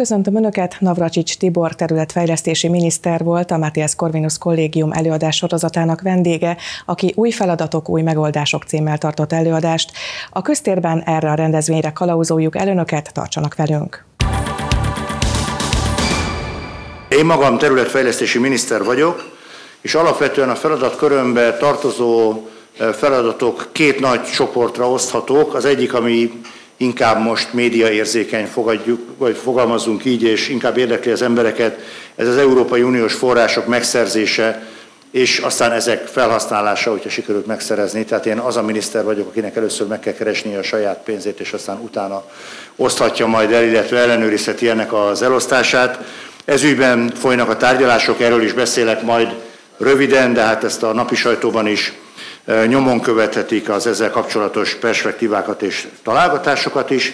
Köszöntöm Önöket, Navracsics Tibor területfejlesztési miniszter volt a Matthias Corvinus Kollégium előadás sorozatának vendége, aki új feladatok, új megoldások címmel tartott előadást. A köztérben erre a rendezvényre kalauzoljuk el tartsanak velünk! Én magam területfejlesztési miniszter vagyok, és alapvetően a feladatkörömbe tartozó eh, feladatok két nagy csoportra oszthatók. Az egyik, ami inkább most médiaérzékeny fogadjuk, vagy fogalmazunk így, és inkább érdekli az embereket, ez az Európai Uniós források megszerzése, és aztán ezek felhasználása, hogyha sikerült megszerezni. Tehát én az a miniszter vagyok, akinek először meg kell keresni a saját pénzét, és aztán utána oszthatja majd el, illetve ellenőrizheti ennek az elosztását. Ezügyben folynak a tárgyalások, erről is beszélek majd röviden, de hát ezt a napi sajtóban is nyomon követhetik az ezzel kapcsolatos perspektívákat és találgatásokat is,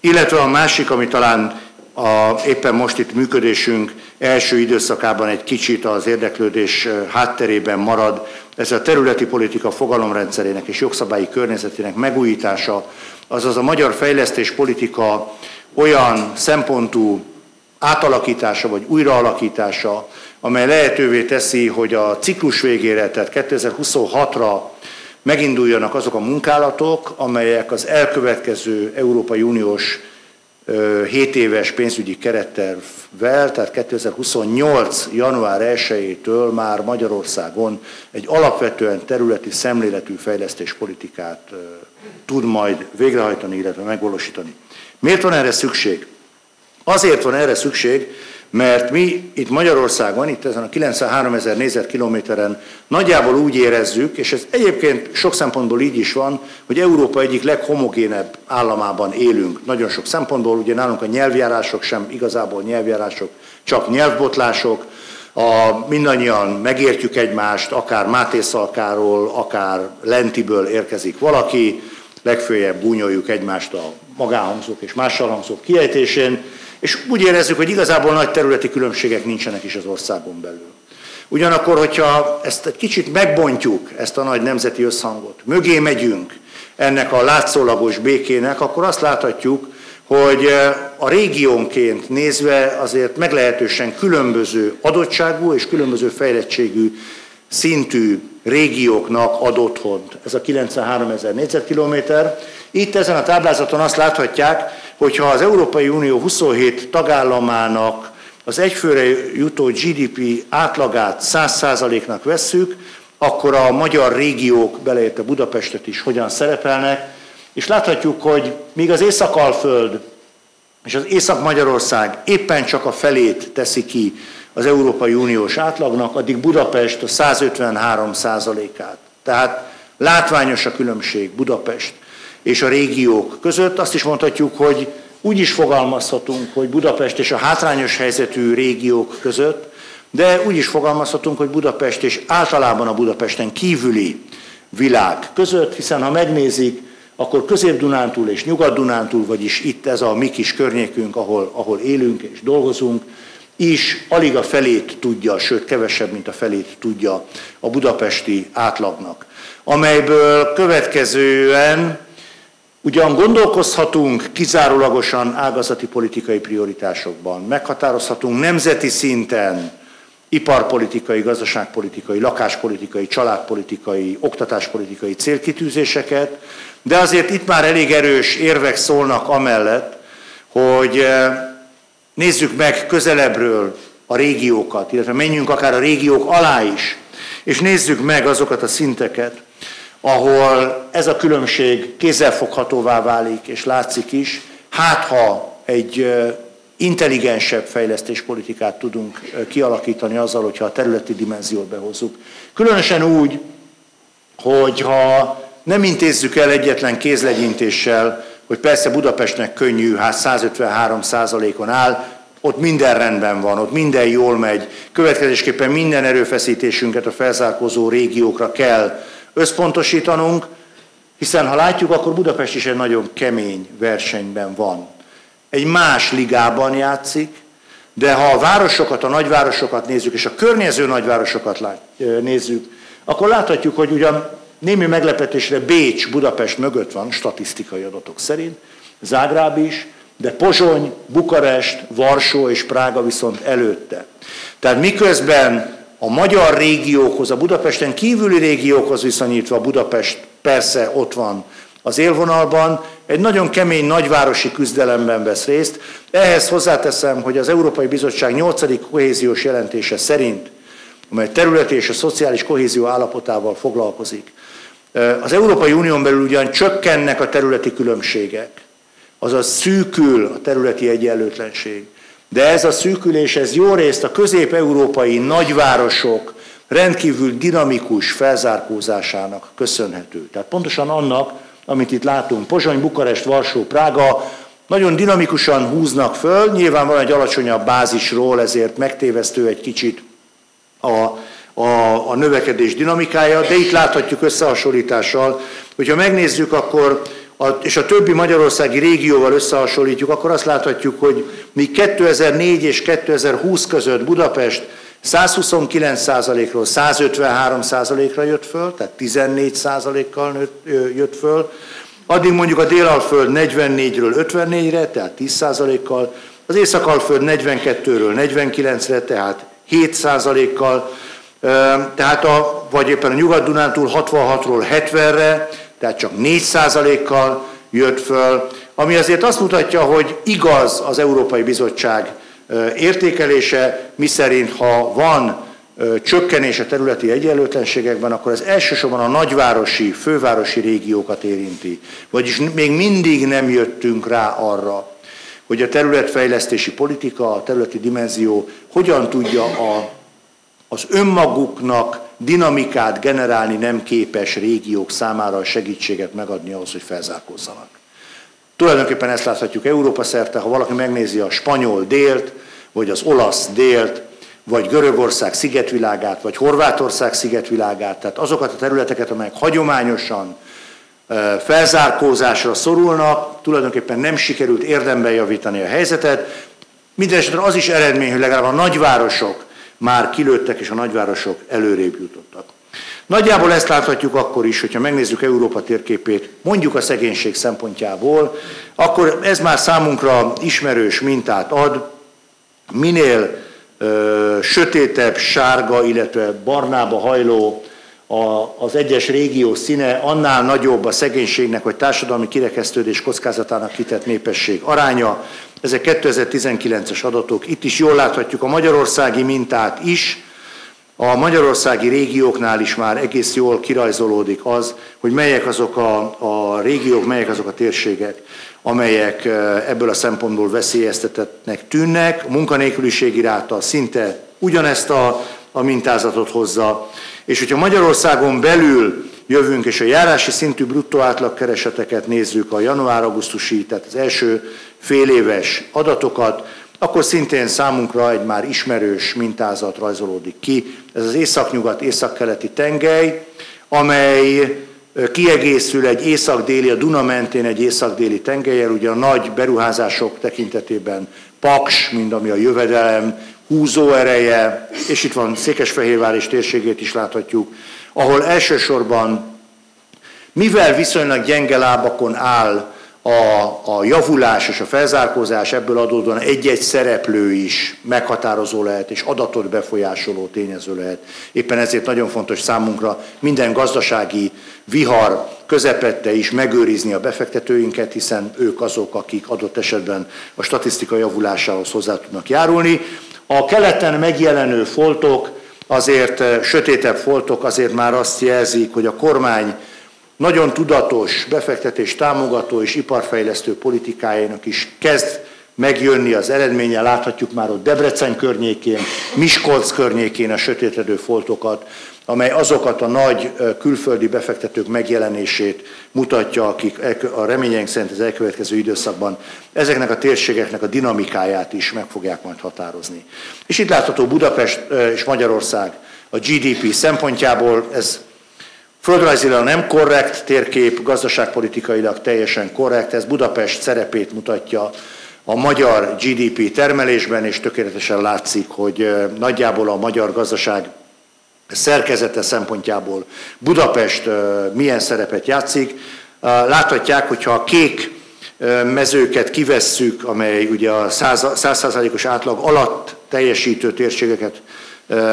illetve a másik, ami talán a, éppen most itt működésünk első időszakában egy kicsit az érdeklődés hátterében marad, ez a területi politika fogalomrendszerének és jogszabályi környezetének megújítása, azaz a magyar fejlesztés politika olyan szempontú átalakítása vagy újraalakítása, amely lehetővé teszi, hogy a ciklus végére, tehát 2026-ra meginduljanak azok a munkálatok, amelyek az elkövetkező Európai Uniós 7 éves pénzügyi kerettervvel, tehát 2028. január 1-től már Magyarországon egy alapvetően területi szemléletű fejlesztéspolitikát tud majd végrehajtani, illetve megvalósítani. Miért van erre szükség? Azért van erre szükség, mert mi itt Magyarországon, itt ezen a 93 ezer négyzetkilométeren nagyjából úgy érezzük, és ez egyébként sok szempontból így is van, hogy Európa egyik leghomogénebb államában élünk. Nagyon sok szempontból, ugye nálunk a nyelvjárások sem igazából nyelvjárások, csak nyelvbotlások, a, mindannyian megértjük egymást, akár Máté Szalkáról, akár Lentiből érkezik valaki, legfőjebb gúnyoljuk egymást a magánhangzók és máshangzók kiejtésén, és úgy érezzük, hogy igazából nagy területi különbségek nincsenek is az országon belül. Ugyanakkor, hogyha ezt egy kicsit megbontjuk, ezt a nagy nemzeti összhangot, mögé megyünk ennek a látszólagos békének, akkor azt láthatjuk, hogy eh, a régiónként nézve azért meglehetősen különböző adottságú és különböző fejlettségű szintű régióknak ad otthont. Ez a 93 ezer négyzetkilométer. Itt ezen a táblázaton azt láthatják, hogyha az Európai Unió 27 tagállamának az egyfőre jutó GDP átlagát 100%-nak vesszük, akkor a magyar régiók, beleértve Budapestet is, hogyan szerepelnek, és láthatjuk, hogy míg az Észak-Alföld és az Észak-Magyarország éppen csak a felét teszi ki az Európai Uniós átlagnak, addig Budapest a 153 át Tehát látványos a különbség Budapest és a régiók között. Azt is mondhatjuk, hogy úgy is fogalmazhatunk, hogy Budapest és a hátrányos helyzetű régiók között, de úgy is fogalmazhatunk, hogy Budapest és általában a Budapesten kívüli világ között, hiszen ha megnézik, akkor Közép-Dunántúl és Nyugat-Dunántúl, vagyis itt ez a mi kis környékünk, ahol, ahol élünk és dolgozunk, is alig a felét tudja, sőt kevesebb, mint a felét tudja a budapesti átlagnak. Amelyből következően Ugyan gondolkozhatunk kizárólagosan ágazati politikai prioritásokban, meghatározhatunk nemzeti szinten iparpolitikai, gazdaságpolitikai, lakáspolitikai, családpolitikai, oktatáspolitikai célkitűzéseket, de azért itt már elég erős érvek szólnak amellett, hogy eh, nézzük meg közelebbről a régiókat, illetve menjünk akár a régiók alá is, és nézzük meg azokat a szinteket, ahol ez a különbség kézzelfoghatóvá válik, és látszik is, hát ha egy intelligensebb fejlesztéspolitikát tudunk kialakítani azzal, hogyha a területi dimenziót behozzuk. Különösen úgy, hogyha nem intézzük el egyetlen kézlegyintéssel, hogy persze Budapestnek könnyű, hát 153 százalékon áll, ott minden rendben van, ott minden jól megy. Következésképpen minden erőfeszítésünket a felzárkózó régiókra kell összpontosítanunk, hiszen ha látjuk, akkor Budapest is egy nagyon kemény versenyben van. Egy más ligában játszik, de ha a városokat, a nagyvárosokat nézzük, és a környező nagyvárosokat lát, nézzük, akkor láthatjuk, hogy ugyan némi meglepetésre Bécs Budapest mögött van, statisztikai adatok szerint, Zágráb is, de Pozsony, Bukarest, Varsó és Prága viszont előtte. Tehát miközben a magyar régiókhoz, a Budapesten kívüli régiókhoz viszonyítva Budapest persze ott van az élvonalban, egy nagyon kemény nagyvárosi küzdelemben vesz részt. Ehhez hozzáteszem, hogy az Európai Bizottság 8. kohéziós jelentése szerint, amely területi és a szociális kohézió állapotával foglalkozik, az Európai Unión belül ugyan csökkennek a területi különbségek, azaz szűkül a területi egyenlőtlenség, de ez a szűkülés, ez jó részt a közép-európai nagyvárosok rendkívül dinamikus felzárkózásának köszönhető. Tehát pontosan annak, amit itt látunk, Pozsony, Bukarest, Varsó, Prága, nagyon dinamikusan húznak föl, nyilván van egy alacsonyabb bázisról, ezért megtévesztő egy kicsit a, a, a növekedés dinamikája, de itt láthatjuk összehasonlítással, hogyha megnézzük, akkor a, és a többi magyarországi régióval összehasonlítjuk, akkor azt láthatjuk, hogy mi 2004 és 2020 között Budapest 129%-ról 153%-ra jött föl, tehát 14%-kal jött föl, addig mondjuk a Délalföld 44-ről 54-re, tehát 10%-kal, az Észak-Alföld 42-ről 49-re, tehát 7%-kal, tehát a, vagy éppen a Nyugat-Dunántúl 66-ról 70-re, tehát csak 4%-kal jött föl, ami azért azt mutatja, hogy igaz az Európai Bizottság értékelése, miszerint ha van csökkenés a területi egyenlőtlenségekben, akkor ez elsősorban a nagyvárosi, fővárosi régiókat érinti. Vagyis még mindig nem jöttünk rá arra, hogy a területfejlesztési politika, a területi dimenzió hogyan tudja a, az önmaguknak dinamikát generálni nem képes régiók számára a segítséget megadni ahhoz, hogy felzárkózzanak. Tulajdonképpen ezt láthatjuk Európa szerte, ha valaki megnézi a spanyol délt, vagy az olasz délt, vagy Görögország szigetvilágát, vagy Horvátország szigetvilágát, tehát azokat a területeket, amelyek hagyományosan felzárkózásra szorulnak, tulajdonképpen nem sikerült érdemben javítani a helyzetet. Mindenesetre az is eredmény, hogy legalább a nagyvárosok már kilőttek, és a nagyvárosok előrébb jutottak. Nagyjából ezt láthatjuk akkor is, hogyha megnézzük Európa térképét, mondjuk a szegénység szempontjából, akkor ez már számunkra ismerős mintát ad, minél ö, sötétebb, sárga, illetve barnába hajló a, az egyes régió színe, annál nagyobb a szegénységnek vagy társadalmi kirekesztődés kockázatának kitett népesség aránya. Ezek 2019-es adatok. Itt is jól láthatjuk a magyarországi mintát is, a magyarországi régióknál is már egész jól kirajzolódik az, hogy melyek azok a, a régiók, melyek azok a térségek, amelyek ebből a szempontból veszélyeztetettnek tűnnek. A munkanélküliségi ráta szinte ugyanezt a, a mintázatot hozza. És hogyha Magyarországon belül jövünk, és a járási szintű bruttó átlagkereseteket nézzük, a január-augusztusi, tehát az első fél éves adatokat, akkor szintén számunkra egy már ismerős mintázat rajzolódik ki. Ez az északnyugat, északkeleti tengely, amely kiegészül egy észak-déli, a Duna mentén egy észak-déli tengelyel, ugye a nagy beruházások tekintetében Paks, mind ami a jövedelem, húzó ereje, és itt van Székesfehérvár és térségét is láthatjuk, ahol elsősorban, mivel viszonylag gyenge lábakon áll a, a javulás és a felzárkózás ebből adódóan egy-egy szereplő is meghatározó lehet, és adatot befolyásoló tényező lehet. Éppen ezért nagyon fontos számunkra minden gazdasági vihar közepette is megőrizni a befektetőinket, hiszen ők azok, akik adott esetben a statisztika javulásához hozzá tudnak járulni. A keleten megjelenő foltok, azért sötétebb foltok azért már azt jelzik, hogy a kormány nagyon tudatos befektetés támogató és iparfejlesztő politikájának is kezd megjönni az eredménye, láthatjuk már ott Debrecen környékén, Miskolc környékén a sötétedő foltokat, amely azokat a nagy külföldi befektetők megjelenését mutatja, akik a reményeink szerint az elkövetkező időszakban ezeknek a térségeknek a dinamikáját is meg fogják majd határozni. És itt látható Budapest és Magyarország a GDP szempontjából, ez földrajzilag nem korrekt térkép, gazdaságpolitikailag teljesen korrekt, ez Budapest szerepét mutatja a magyar GDP termelésben, és tökéletesen látszik, hogy nagyjából a magyar gazdaság szerkezete szempontjából Budapest milyen szerepet játszik. Láthatják, hogyha a kék mezőket kivesszük, amely ugye a 100%-os átlag alatt teljesítő térségeket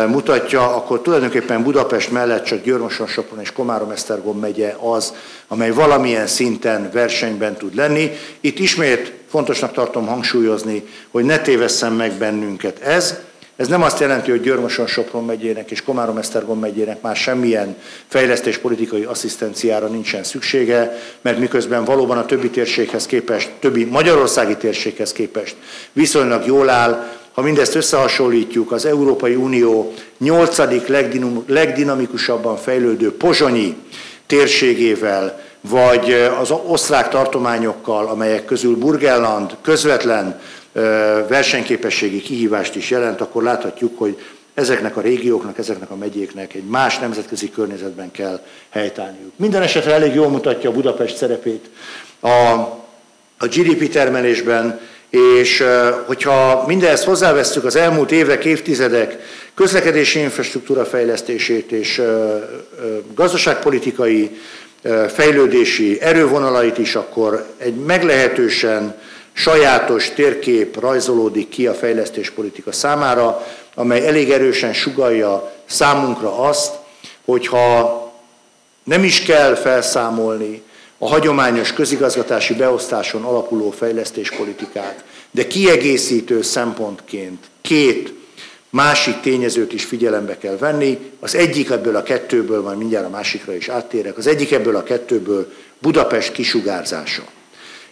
mutatja, akkor tulajdonképpen Budapest mellett csak Győrmoson, Sopron és Komárom-Esztergom megye az, amely valamilyen szinten versenyben tud lenni. Itt ismét fontosnak tartom hangsúlyozni, hogy ne tévesszem meg bennünket ez, ez nem azt jelenti, hogy Györmoson Sopron megyének és Komárom-Esztergom megyének már semmilyen fejlesztés-politikai asszisztenciára nincsen szüksége, mert miközben valóban a többi térséghez képest, többi magyarországi térséghez képest viszonylag jól áll, ha mindezt összehasonlítjuk, az Európai Unió nyolcadik legdinamikusabban fejlődő pozsonyi térségével, vagy az osztrák tartományokkal, amelyek közül Burgenland közvetlen versenyképességi kihívást is jelent, akkor láthatjuk, hogy ezeknek a régióknak, ezeknek a megyéknek egy más nemzetközi környezetben kell helytállniuk. Minden esetre elég jól mutatja a Budapest szerepét a, a GDP termelésben, és hogyha mindezt hozzávesztük az elmúlt évek, évtizedek közlekedési infrastruktúra fejlesztését és gazdaságpolitikai fejlődési erővonalait is, akkor egy meglehetősen sajátos térkép rajzolódik ki a fejlesztéspolitika számára, amely elég erősen sugalja számunkra azt, hogyha nem is kell felszámolni a hagyományos közigazgatási beosztáson alapuló fejlesztéspolitikát, de kiegészítő szempontként két másik tényezőt is figyelembe kell venni. Az egyik ebből a kettőből, majd mindjárt a másikra is áttérek, az egyik ebből a kettőből Budapest kisugárzása.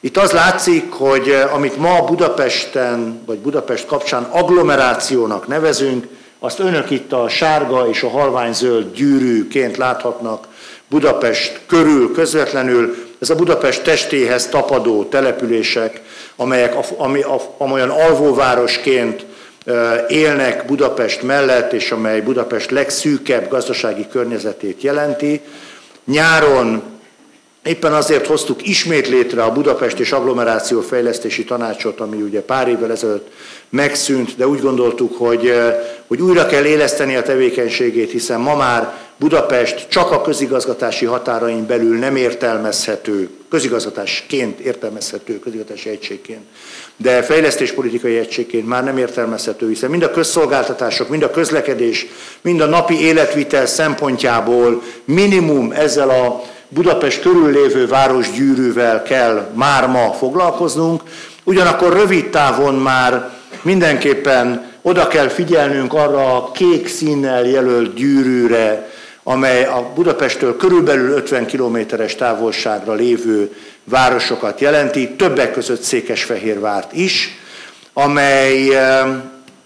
Itt az látszik, hogy eh, amit ma Budapesten, vagy Budapest kapcsán agglomerációnak nevezünk, azt önök itt a sárga és a halványzöld gyűrűként láthatnak Budapest körül közvetlenül. Ez a Budapest testéhez tapadó települések, amelyek ami, amolyan alvóvárosként eh, élnek Budapest mellett, és amely Budapest legszűkebb gazdasági környezetét jelenti. Nyáron Éppen azért hoztuk ismét létre a Budapest és Agglomeráció Fejlesztési Tanácsot, ami ugye pár évvel ezelőtt megszűnt, de úgy gondoltuk, hogy, eh, hogy újra kell éleszteni a tevékenységét, hiszen ma már Budapest csak a közigazgatási határain belül nem értelmezhető, közigazgatásként értelmezhető, közigazgatási egységként, de fejlesztéspolitikai egységként már nem értelmezhető, hiszen mind a közszolgáltatások, mind a közlekedés, mind a napi életvitel szempontjából minimum ezzel a Budapest körül lévő városgyűrűvel kell már ma foglalkoznunk, ugyanakkor rövid távon már mindenképpen oda kell figyelnünk arra a kék színnel jelölt gyűrűre, amely a Budapesttől körülbelül 50 kilométeres távolságra lévő városokat jelenti, többek között Székesfehérvárt is, amely,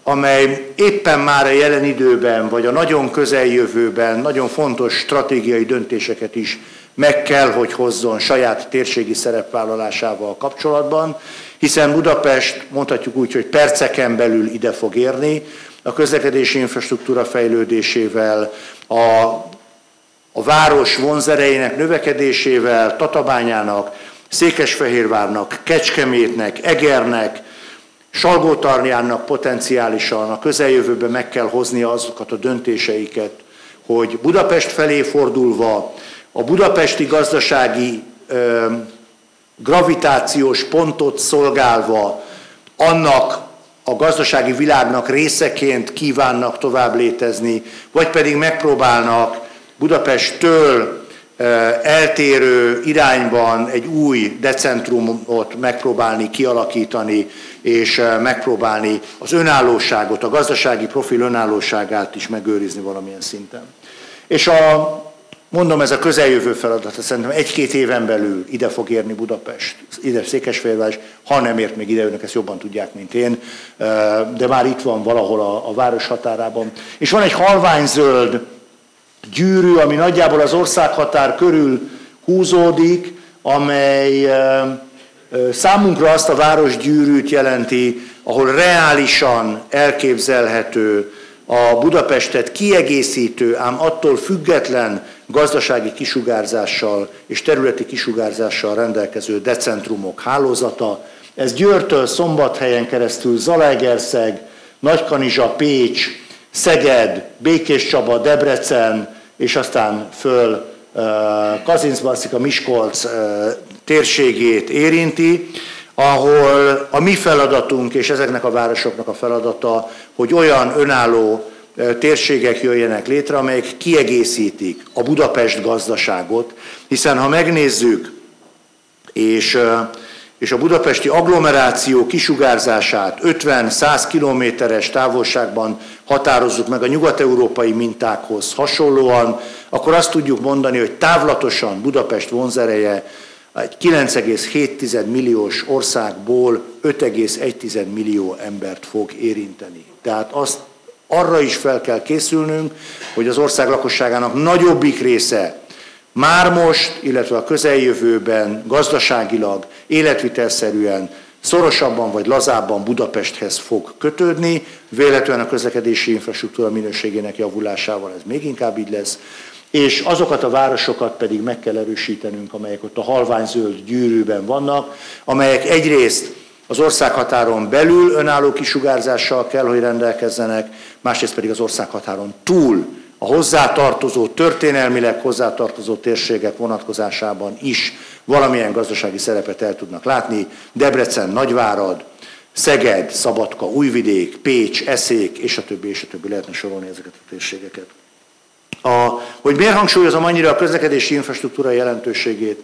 amely éppen már a jelen időben, vagy a nagyon közeljövőben nagyon fontos stratégiai döntéseket is meg kell, hogy hozzon saját térségi szerepvállalásával kapcsolatban, hiszen Budapest mondhatjuk úgy, hogy perceken belül ide fog érni, a közlekedési infrastruktúra fejlődésével, a, a város vonzerejének növekedésével, Tatabányának, Székesfehérvárnak, Kecskemétnek, Egernek, Salgótarjánnak potenciálisan a közeljövőben meg kell hoznia azokat a döntéseiket, hogy Budapest felé fordulva a budapesti gazdasági ö, gravitációs pontot szolgálva annak a gazdasági világnak részeként kívánnak tovább létezni, vagy pedig megpróbálnak Budapesttől eltérő irányban egy új decentrumot megpróbálni kialakítani, és megpróbálni az önállóságot, a gazdasági profil önállóságát is megőrizni valamilyen szinten. És a Mondom, ez a közeljövő feladata. Szerintem egy-két éven belül ide fog érni Budapest, ide Székesfehérvár, ha nem ért még ide, önök ezt jobban tudják, mint én, de már itt van valahol a, a város határában. És van egy halványzöld gyűrű, ami nagyjából az országhatár körül húzódik, amely számunkra azt a városgyűrűt jelenti, ahol reálisan elképzelhető a Budapestet kiegészítő, ám attól független gazdasági kisugárzással és területi kisugárzással rendelkező decentrumok hálózata. Ez Győrtől Szombathelyen keresztül Zalaegerszeg, Nagykanizsa, Pécs, Szeged, Békés Csaba, Debrecen, és aztán föl Kazincbarcika, Miskolc térségét érinti, ahol a mi feladatunk és ezeknek a városoknak a feladata, hogy olyan önálló térségek jöjjenek létre, amelyek kiegészítik a Budapest gazdaságot, hiszen ha megnézzük, és, és a budapesti agglomeráció kisugárzását 50-100 kilométeres távolságban határozzuk meg a nyugat-európai mintákhoz hasonlóan, akkor azt tudjuk mondani, hogy távlatosan Budapest vonzereje egy 9,7 milliós országból 5,1 millió embert fog érinteni. Tehát azt arra is fel kell készülnünk, hogy az ország lakosságának nagyobbik része már most, illetve a közeljövőben gazdaságilag, életvitelszerűen, szorosabban vagy lazábban Budapesthez fog kötődni, véletlenül a közlekedési infrastruktúra minőségének javulásával ez még inkább így lesz, és azokat a városokat pedig meg kell erősítenünk, amelyek ott a halványzöld gyűrűben vannak, amelyek egyrészt az országhatáron belül önálló kisugárzással kell, hogy rendelkezzenek, másrészt pedig az országhatáron túl a hozzátartozó, történelmileg hozzátartozó térségek vonatkozásában is valamilyen gazdasági szerepet el tudnak látni. Debrecen, Nagyvárad, Szeged, Szabadka, Újvidék, Pécs, Eszék, és a többi, és a többi lehetne sorolni ezeket a térségeket. A, hogy miért hangsúlyozom annyira a közlekedési infrastruktúra jelentőségét?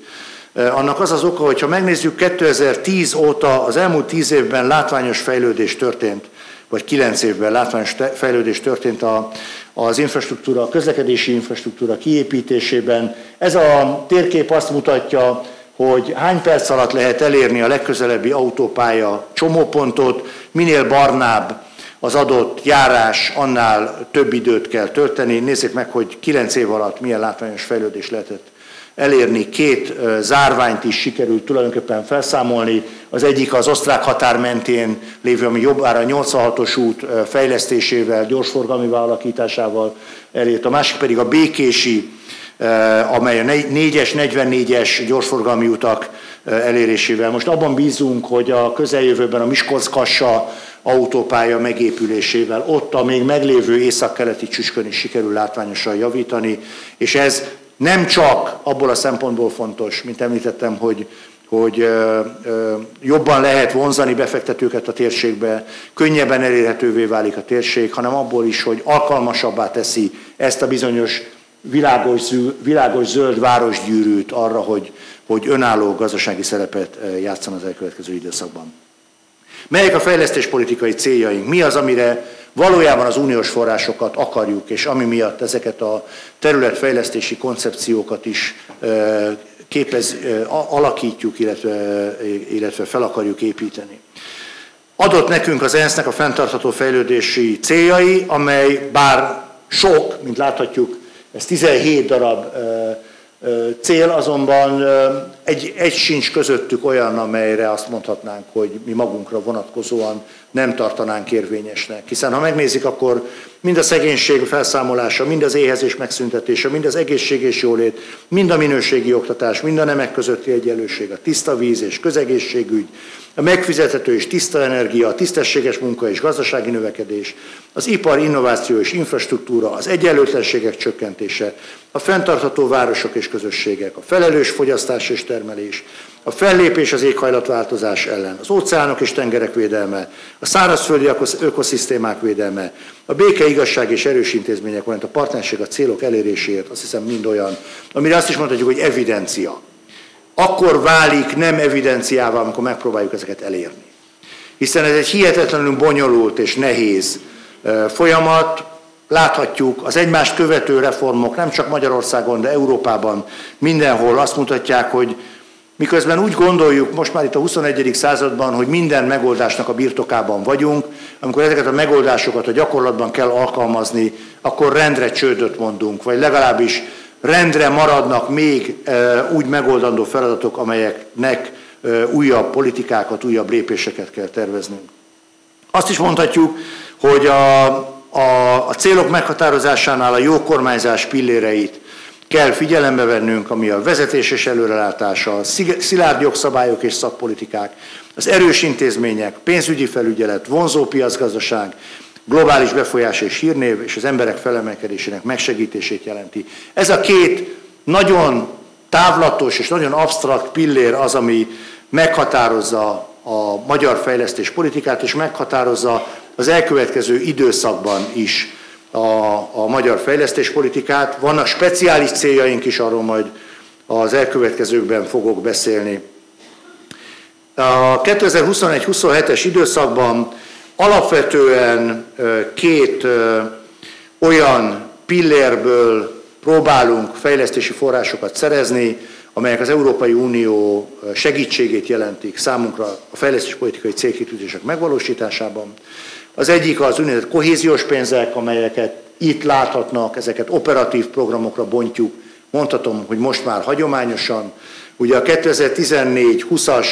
Eh, annak az az oka, hogy ha megnézzük 2010 óta, az elmúlt 10 évben látványos fejlődés történt, vagy 9 évben látványos fejlődés történt a, az infrastruktúra, a közlekedési infrastruktúra kiépítésében. Ez a térkép azt mutatja, hogy hány perc alatt lehet elérni a legközelebbi autópálya csomópontot, minél barnább az adott járás, annál több időt kell tölteni. Nézzék meg, hogy 9 év alatt milyen látványos fejlődés lehetett elérni. Két zárványt is sikerült tulajdonképpen felszámolni. Az egyik az osztrák határ mentén lévő, ami jobbára 86-os út fejlesztésével, gyorsforgalmi alakításával elért. A másik pedig a békési, amely a 4-es, 44-es gyorsforgalmi utak elérésével. Most abban bízunk, hogy a közeljövőben a Miskolc-Kassa autópálya megépülésével ott a még meglévő északkeleti csüskön is sikerül látványosan javítani, és ez nem csak abból a szempontból fontos, mint említettem, hogy, hogy jobban lehet vonzani befektetőket a térségbe, könnyebben elérhetővé válik a térség, hanem abból is, hogy alkalmasabbá teszi ezt a bizonyos világos, világos zöld városgyűrűt arra, hogy, hogy önálló gazdasági szerepet játszan az elkövetkező időszakban. Melyek a fejlesztéspolitikai céljaink? Mi az, amire valójában az uniós forrásokat akarjuk, és ami miatt ezeket a területfejlesztési koncepciókat is képez, alakítjuk, illetve, illetve fel akarjuk építeni. Adott nekünk az ENSZ-nek a fenntartható fejlődési céljai, amely bár sok, mint láthatjuk, ez 17 darab cél, azonban egy, egy sincs közöttük olyan, amelyre azt mondhatnánk, hogy mi magunkra vonatkozóan nem tartanánk érvényesnek. Hiszen ha megnézik, akkor mind a szegénység felszámolása, mind az éhezés megszüntetése, mind az egészség és jólét, mind a minőségi oktatás, mind a nemek közötti egyenlőség, a tiszta víz és közegészségügy, a megfizethető és tiszta energia, a tisztességes munka és gazdasági növekedés, az ipar, innováció és infrastruktúra, az egyenlőtlenségek csökkentése, a fenntartható városok és közösségek, a felelős fogyasztás és termelés, a fellépés az éghajlatváltozás ellen, az óceánok és tengerek védelme, a szárazföldi ökoszisztémák védelme, a béke, igazság és erős intézmények, valamint a partnerség a célok eléréséért, azt hiszem mind olyan, amire azt is mondhatjuk, hogy evidencia. Akkor válik nem evidenciával, amikor megpróbáljuk ezeket elérni. Hiszen ez egy hihetetlenül bonyolult és nehéz folyamat, láthatjuk, az egymást követő reformok nem csak Magyarországon, de Európában mindenhol azt mutatják, hogy miközben úgy gondoljuk most már itt a 21. században, hogy minden megoldásnak a birtokában vagyunk, amikor ezeket a megoldásokat a gyakorlatban kell alkalmazni, akkor rendre csődöt mondunk, vagy legalábbis rendre maradnak még úgy megoldandó feladatok, amelyeknek újabb politikákat, újabb lépéseket kell terveznünk. Azt is mondhatjuk, hogy a, a, a célok meghatározásánál a jó kormányzás pilléreit kell figyelembe vennünk, ami a vezetés és előrelátása, a szilárd jogszabályok és szakpolitikák, az erős intézmények, pénzügyi felügyelet, vonzó piacgazdaság, globális befolyás és hírnév és az emberek felemelkedésének megsegítését jelenti. Ez a két nagyon távlatos és nagyon absztrakt pillér az, ami meghatározza a magyar fejlesztés politikát, és meghatározza az elkövetkező időszakban is a, a magyar fejlesztéspolitikát. Vannak speciális céljaink is, arról majd az elkövetkezőkben fogok beszélni. A 2021-27-es időszakban alapvetően két olyan pillérből próbálunk fejlesztési forrásokat szerezni, amelyek az Európai Unió segítségét jelentik számunkra a fejlesztéspolitikai célkitűzések megvalósításában. Az egyik az úgynevezett kohéziós pénzek, amelyeket itt láthatnak, ezeket operatív programokra bontjuk. Mondhatom, hogy most már hagyományosan. Ugye a 2014-20-as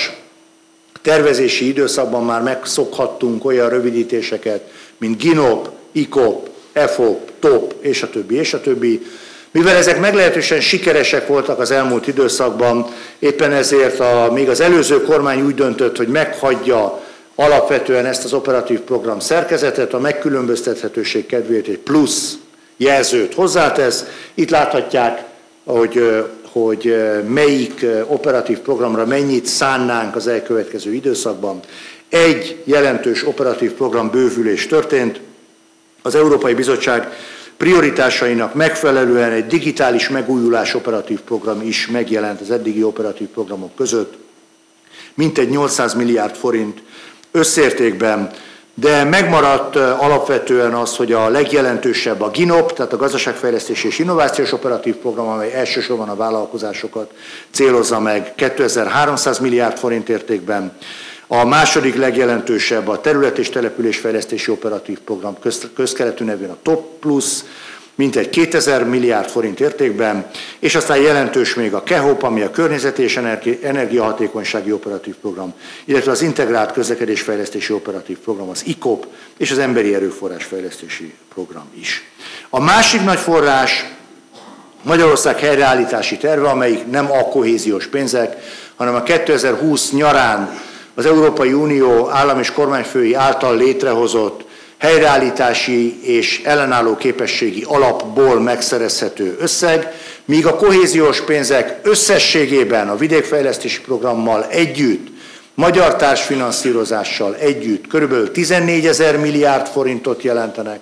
tervezési időszakban már megszokhattunk olyan rövidítéseket, mint GINOP, ICOP, EFOP, TOP, és a többi, és a többi. Mivel ezek meglehetősen sikeresek voltak az elmúlt időszakban, éppen ezért a, még az előző kormány úgy döntött, hogy meghagyja alapvetően ezt az operatív program szerkezetet, a megkülönböztethetőség kedvéért egy plusz jelzőt hozzátesz. Itt láthatják, hogy, hogy melyik operatív programra mennyit szánnánk az elkövetkező időszakban. Egy jelentős operatív program bővülés történt. Az Európai Bizottság prioritásainak megfelelően egy digitális megújulás operatív program is megjelent az eddigi operatív programok között. Mintegy 800 milliárd forint összértékben, de megmaradt alapvetően az, hogy a legjelentősebb a GINOP, tehát a Gazdaságfejlesztési és Innovációs Operatív Program, amely elsősorban a vállalkozásokat célozza meg 2300 milliárd forint értékben. A második legjelentősebb a Terület és Településfejlesztési Operatív Program közkeletű nevén a TOP Plus, mintegy 2000 milliárd forint értékben, és aztán jelentős még a KEHOP, ami a Környezeti és Energiahatékonysági Operatív Program, illetve az Integrált Közlekedésfejlesztési Operatív Program, az ICOP, és az Emberi Erőforrás Fejlesztési Program is. A másik nagy forrás Magyarország helyreállítási terve, amelyik nem a kohéziós pénzek, hanem a 2020 nyarán az Európai Unió állam és kormányfői által létrehozott helyreállítási és ellenálló képességi alapból megszerezhető összeg, míg a kohéziós pénzek összességében a vidékfejlesztési programmal együtt, magyar társfinanszírozással együtt kb. 14 ezer milliárd forintot jelentenek,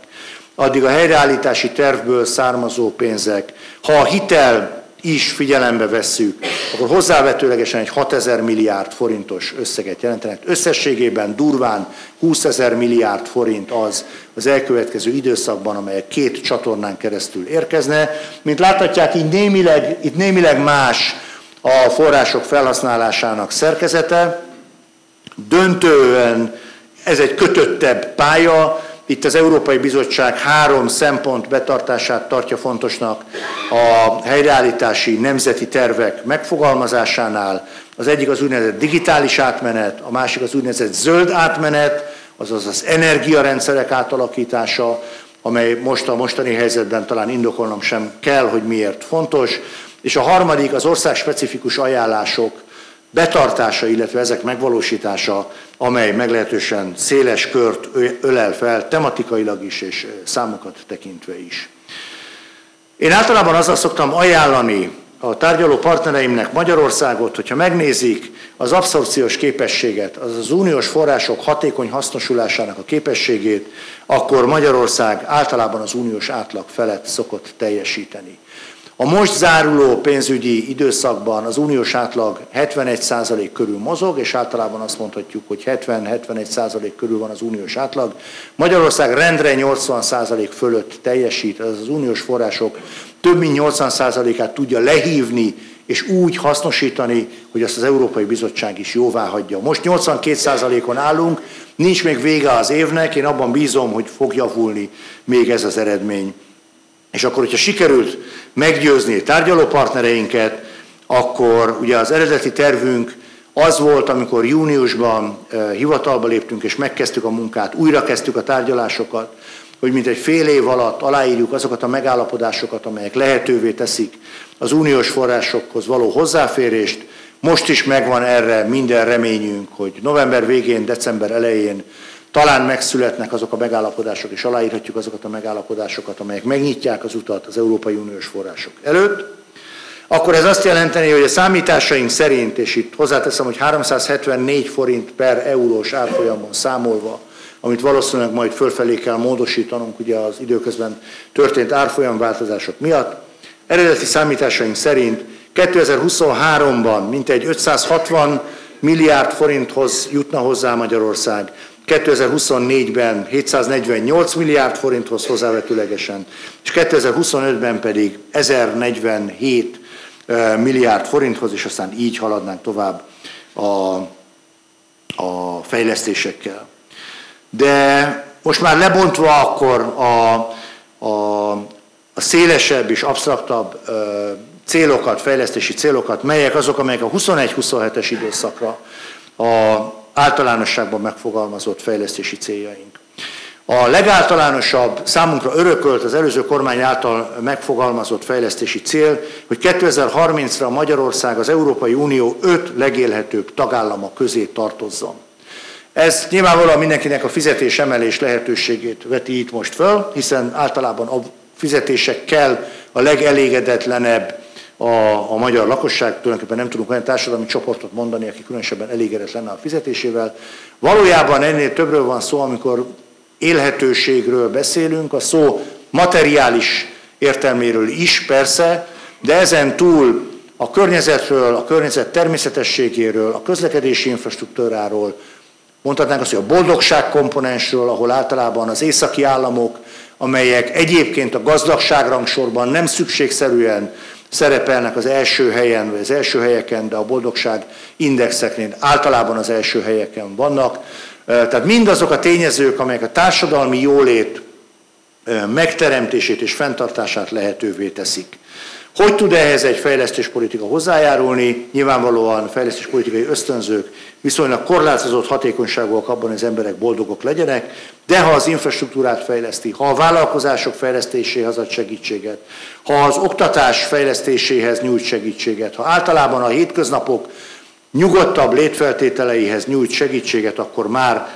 addig a helyreállítási tervből származó pénzek, ha a hitel is figyelembe vesszük, akkor hozzávetőlegesen egy 6000 milliárd forintos összeget jelentenek. Összességében durván 20 ezer milliárd forint az az elkövetkező időszakban, amelyek két csatornán keresztül érkezne. Mint láthatják, így némileg, itt némileg más a források felhasználásának szerkezete. Döntően ez egy kötöttebb pálya, itt az Európai Bizottság három szempont betartását tartja fontosnak a helyreállítási nemzeti tervek megfogalmazásánál. Az egyik az úgynevezett digitális átmenet, a másik az úgynevezett zöld átmenet, azaz az energiarendszerek átalakítása, amely most a mostani helyzetben talán indokolnom sem kell, hogy miért fontos. És a harmadik az ország specifikus ajánlások betartása, illetve ezek megvalósítása, amely meglehetősen széles kört ölel fel, tematikailag is és számokat tekintve is. Én általában azzal szoktam ajánlani a tárgyaló partnereimnek Magyarországot, hogyha megnézik az abszorpciós képességet, az az uniós források hatékony hasznosulásának a képességét, akkor Magyarország általában az uniós átlag felett szokott teljesíteni. A most záruló pénzügyi időszakban az uniós átlag 71% körül mozog, és általában azt mondhatjuk, hogy 70-71% körül van az uniós átlag. Magyarország rendre 80% fölött teljesít, az az uniós források több mint 80%-át tudja lehívni és úgy hasznosítani, hogy azt az Európai Bizottság is jóvá hagyja. Most 82%-on állunk, nincs még vége az évnek, én abban bízom, hogy fog javulni még ez az eredmény. És akkor, hogyha sikerült meggyőzni tárgyalópartnereinket, akkor ugye az eredeti tervünk az volt, amikor júniusban eh, hivatalba léptünk és megkezdtük a munkát, újra kezdtük a tárgyalásokat, hogy mint egy fél év alatt aláírjuk azokat a megállapodásokat, amelyek lehetővé teszik az uniós forrásokhoz való hozzáférést. Most is megvan erre minden reményünk, hogy november végén, december elején talán megszületnek azok a megállapodások, és aláírhatjuk azokat a megállapodásokat, amelyek megnyitják az utat az Európai Uniós források előtt. Akkor ez azt jelenteni, hogy a számításaink szerint, és itt hozzáteszem, hogy 374 forint per eurós árfolyamon számolva, amit valószínűleg majd fölfelé kell módosítanunk ugye az időközben történt árfolyamváltozások miatt. Eredeti számításaink szerint 2023-ban mintegy 560 milliárd forinthoz jutna hozzá Magyarország, 2024-ben 748 milliárd forinthoz hozzávetőlegesen, és 2025-ben pedig 1047 milliárd forinthoz, és aztán így haladnánk tovább a, a fejlesztésekkel. De most már lebontva akkor a, a, a szélesebb és absztraktabb célokat, fejlesztési célokat, melyek azok, amelyek a 21-27-es időszakra a általánosságban megfogalmazott fejlesztési céljaink. A legáltalánosabb, számunkra örökölt az előző kormány által megfogalmazott fejlesztési cél, hogy 2030-ra Magyarország az Európai Unió öt legélhetőbb tagállama közé tartozzon. Ez nyilvánvalóan mindenkinek a fizetés emelés lehetőségét veti itt most föl, hiszen általában a fizetésekkel a legelégedetlenebb a, a magyar lakosság, tulajdonképpen nem tudunk olyan társadalmi csoportot mondani, aki különösebben elégedett lenne a fizetésével. Valójában ennél többről van szó, amikor élhetőségről beszélünk, a szó materiális értelméről is persze, de ezen túl a környezetről, a környezet természetességéről, a közlekedési infrastruktúráról, mondhatnánk azt, hogy a boldogság komponensről, ahol általában az északi államok, amelyek egyébként a gazdagságrangsorban nem szükségszerűen szerepelnek az első helyen, vagy az első helyeken, de a boldogság indexeknél általában az első helyeken vannak. Tehát mindazok a tényezők, amelyek a társadalmi jólét megteremtését és fenntartását lehetővé teszik. Hogy tud ehhez egy fejlesztéspolitika hozzájárulni? Nyilvánvalóan fejlesztéspolitikai ösztönzők viszonylag korlátozott hatékonyságúak abban, hogy az emberek boldogok legyenek, de ha az infrastruktúrát fejleszti, ha a vállalkozások fejlesztéséhez ad segítséget, ha az oktatás fejlesztéséhez nyújt segítséget, ha általában a hétköznapok nyugodtabb létfeltételeihez nyújt segítséget, akkor már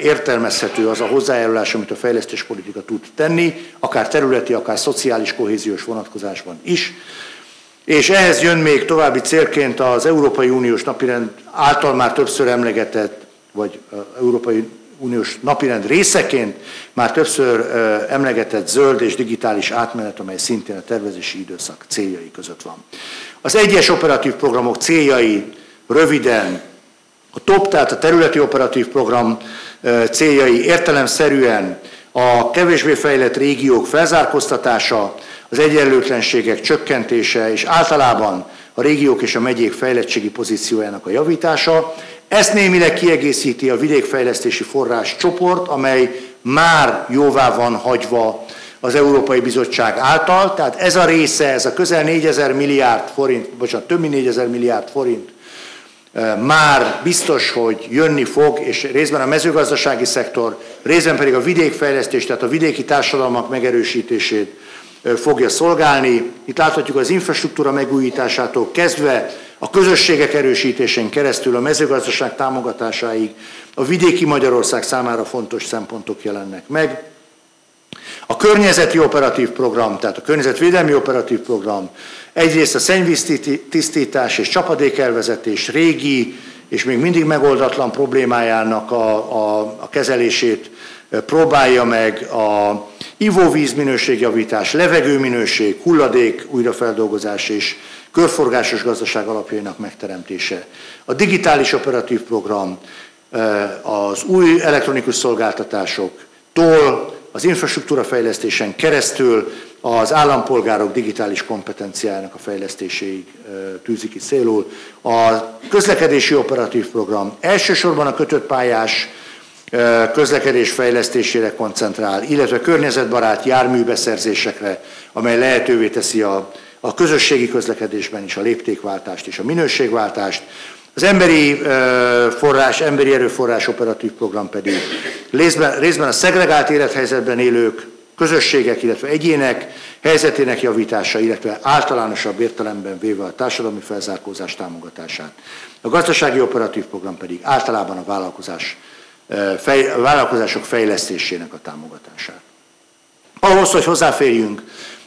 értelmezhető az a hozzájárulás, amit a fejlesztéspolitika tud tenni, akár területi, akár szociális kohéziós vonatkozásban is. És ehhez jön még további célként az Európai Uniós napirend által már többször emlegetett, vagy Európai Uniós napirend részeként már többször emlegetett zöld és digitális átmenet, amely szintén a tervezési időszak céljai között van. Az egyes operatív programok céljai röviden a TOP, tehát a területi operatív program céljai értelemszerűen a kevésbé fejlett régiók felzárkóztatása, az egyenlőtlenségek csökkentése és általában a régiók és a megyék fejlettségi pozíciójának a javítása. Ezt némileg kiegészíti a vidékfejlesztési forrás csoport, amely már jóvá van hagyva az Európai Bizottság által, tehát ez a része, ez a közel 4000 milliárd forint, bocsánat, több mint 4000 milliárd forint már biztos, hogy jönni fog, és részben a mezőgazdasági szektor, részben pedig a vidékfejlesztés, tehát a vidéki társadalmak megerősítését fogja szolgálni. Itt láthatjuk az infrastruktúra megújításától kezdve a közösségek erősítésén keresztül a mezőgazdaság támogatásáig a vidéki Magyarország számára fontos szempontok jelennek meg. A környezeti operatív program, tehát a környezetvédelmi operatív program egyrészt a szennyvíztisztítás és csapadékelvezetés régi és még mindig megoldatlan problémájának a, a, a kezelését próbálja meg a ivóvíz minőségjavítás, levegőminőség, hulladék újrafeldolgozás és körforgásos gazdaság alapjainak megteremtése. A digitális operatív program az új elektronikus szolgáltatások, tól az infrastruktúra fejlesztésen keresztül az állampolgárok digitális kompetenciájának a fejlesztéséig tűzi ki célul. A közlekedési operatív program elsősorban a kötött pályás közlekedés fejlesztésére koncentrál, illetve környezetbarát járműbeszerzésekre, amely lehetővé teszi a, a közösségi közlekedésben is a léptékváltást és a minőségváltást. Az emberi forrás, emberi erőforrás operatív program pedig részben, részben a szegregált élethelyzetben élők, közösségek, illetve egyének helyzetének javítása, illetve általánosabb értelemben véve a társadalmi felzárkózás támogatását. A gazdasági operatív program pedig általában a vállalkozás fej, vállalkozások fejlesztésének a támogatását. Ahhoz, hogy hozzáférjünk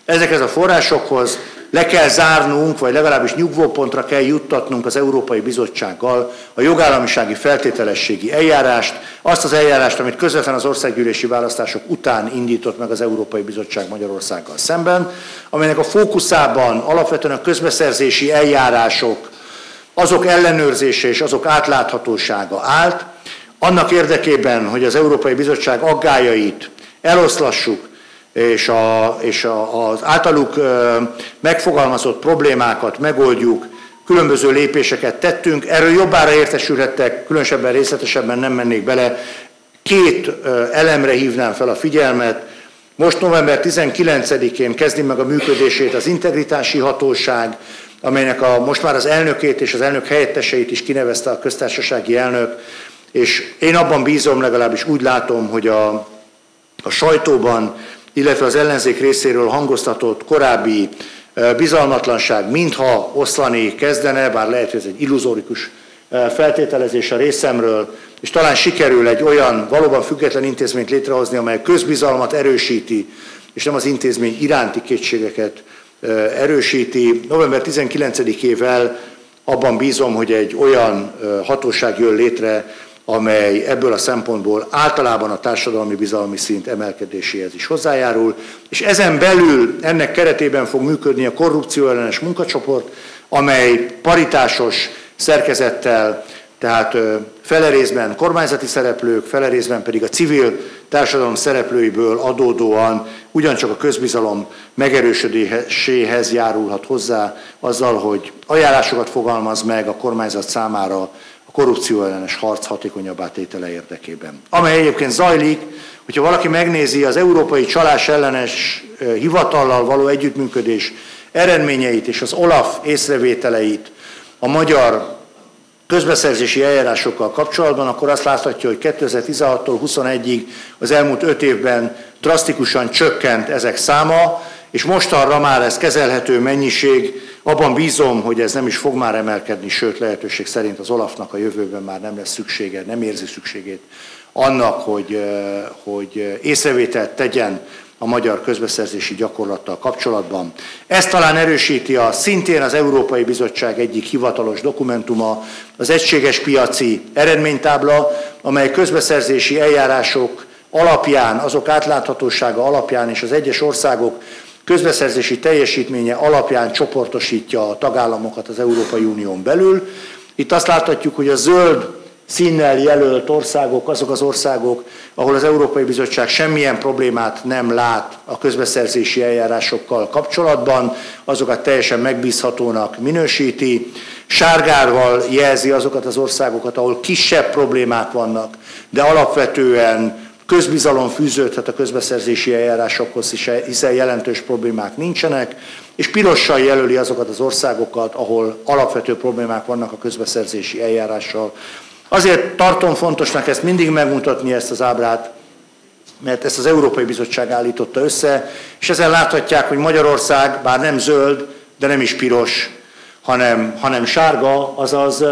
ezekhez a forrásokhoz, le kell zárnunk, vagy legalábbis nyugvópontra kell juttatnunk az Európai Bizottsággal a jogállamisági feltételességi eljárást, azt az eljárást, amit közvetlen az országgyűlési választások után indított meg az Európai Bizottság Magyarországgal szemben, amelynek a fókuszában alapvetően a közbeszerzési eljárások, azok ellenőrzése és azok átláthatósága állt, annak érdekében, hogy az Európai Bizottság aggájait eloszlassuk, és, a, és a, az általuk megfogalmazott problémákat megoldjuk, különböző lépéseket tettünk. Erről jobbára értesülhettek, különösebben részletesebben nem mennék bele. Két elemre hívnám fel a figyelmet. Most november 19-én kezdi meg a működését az integritási hatóság, amelynek a, most már az elnökét és az elnök helyetteseit is kinevezte a köztársasági elnök. És én abban bízom, legalábbis úgy látom, hogy a, a sajtóban, illetve az ellenzék részéről hangoztatott korábbi bizalmatlanság mintha oszlani kezdene, bár lehet, hogy ez egy illuzórikus feltételezés a részemről, és talán sikerül egy olyan valóban független intézményt létrehozni, amely közbizalmat erősíti, és nem az intézmény iránti kétségeket erősíti. November 19-ével abban bízom, hogy egy olyan hatóság jön létre, amely ebből a szempontból általában a társadalmi bizalmi szint emelkedéséhez is hozzájárul, és ezen belül ennek keretében fog működni a korrupció ellenes munkacsoport, amely paritásos szerkezettel, tehát fele részben kormányzati szereplők, fele részben pedig a civil társadalom szereplőiből adódóan ugyancsak a közbizalom megerősödéséhez járulhat hozzá azzal, hogy ajánlásokat fogalmaz meg a kormányzat számára korrupció ellenes harc hatékonyabb átétele érdekében. Amely egyébként zajlik, hogyha valaki megnézi az Európai Csalás ellenes hivatallal való együttműködés eredményeit és az OLAF észrevételeit a magyar közbeszerzési eljárásokkal kapcsolatban, akkor azt láthatja, hogy 2016-tól 21-ig az elmúlt öt évben drasztikusan csökkent ezek száma, és mostanra már ez kezelhető mennyiség, abban bízom, hogy ez nem is fog már emelkedni, sőt lehetőség szerint az Olafnak a jövőben már nem lesz szüksége, nem érzi szükségét annak, hogy, hogy észrevételt tegyen a magyar közbeszerzési gyakorlattal kapcsolatban. Ezt talán erősíti a szintén az Európai Bizottság egyik hivatalos dokumentuma, az egységes piaci eredménytábla, amely közbeszerzési eljárások alapján, azok átláthatósága alapján és az egyes országok közbeszerzési teljesítménye alapján csoportosítja a tagállamokat az Európai Unión belül. Itt azt láthatjuk, hogy a zöld színnel jelölt országok azok az országok, ahol az Európai Bizottság semmilyen problémát nem lát a közbeszerzési eljárásokkal kapcsolatban, azokat teljesen megbízhatónak minősíti. Sárgárval jelzi azokat az országokat, ahol kisebb problémák vannak, de alapvetően közbizalom fűződhet a közbeszerzési eljárásokhoz, hiszen jelentős problémák nincsenek, és pirossal jelöli azokat az országokat, ahol alapvető problémák vannak a közbeszerzési eljárással. Azért tartom fontosnak ezt mindig megmutatni, ezt az ábrát, mert ezt az Európai Bizottság állította össze, és ezen láthatják, hogy Magyarország bár nem zöld, de nem is piros, hanem, hanem sárga, azaz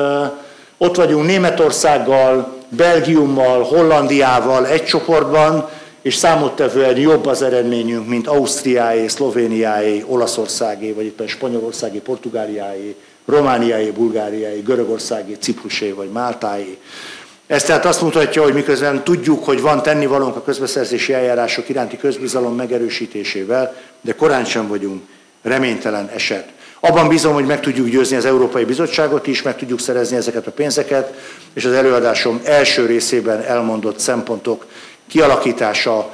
ott vagyunk Németországgal, Belgiummal, Hollandiával egy csoportban, és számottevően jobb az eredményünk, mint Ausztriáé, Szlovéniáé, Olaszországé, vagy éppen Spanyolországé, Portugáliáé, Romániáé, Bulgáriáé, Görögországé, Ciprusé vagy Máltáé. Ez tehát azt mutatja, hogy miközben tudjuk, hogy van tennivalónk a közbeszerzési eljárások iránti közbizalom megerősítésével, de korán sem vagyunk reménytelen eset. Abban bízom, hogy meg tudjuk győzni az Európai Bizottságot is, meg tudjuk szerezni ezeket a pénzeket, és az előadásom első részében elmondott szempontok kialakítása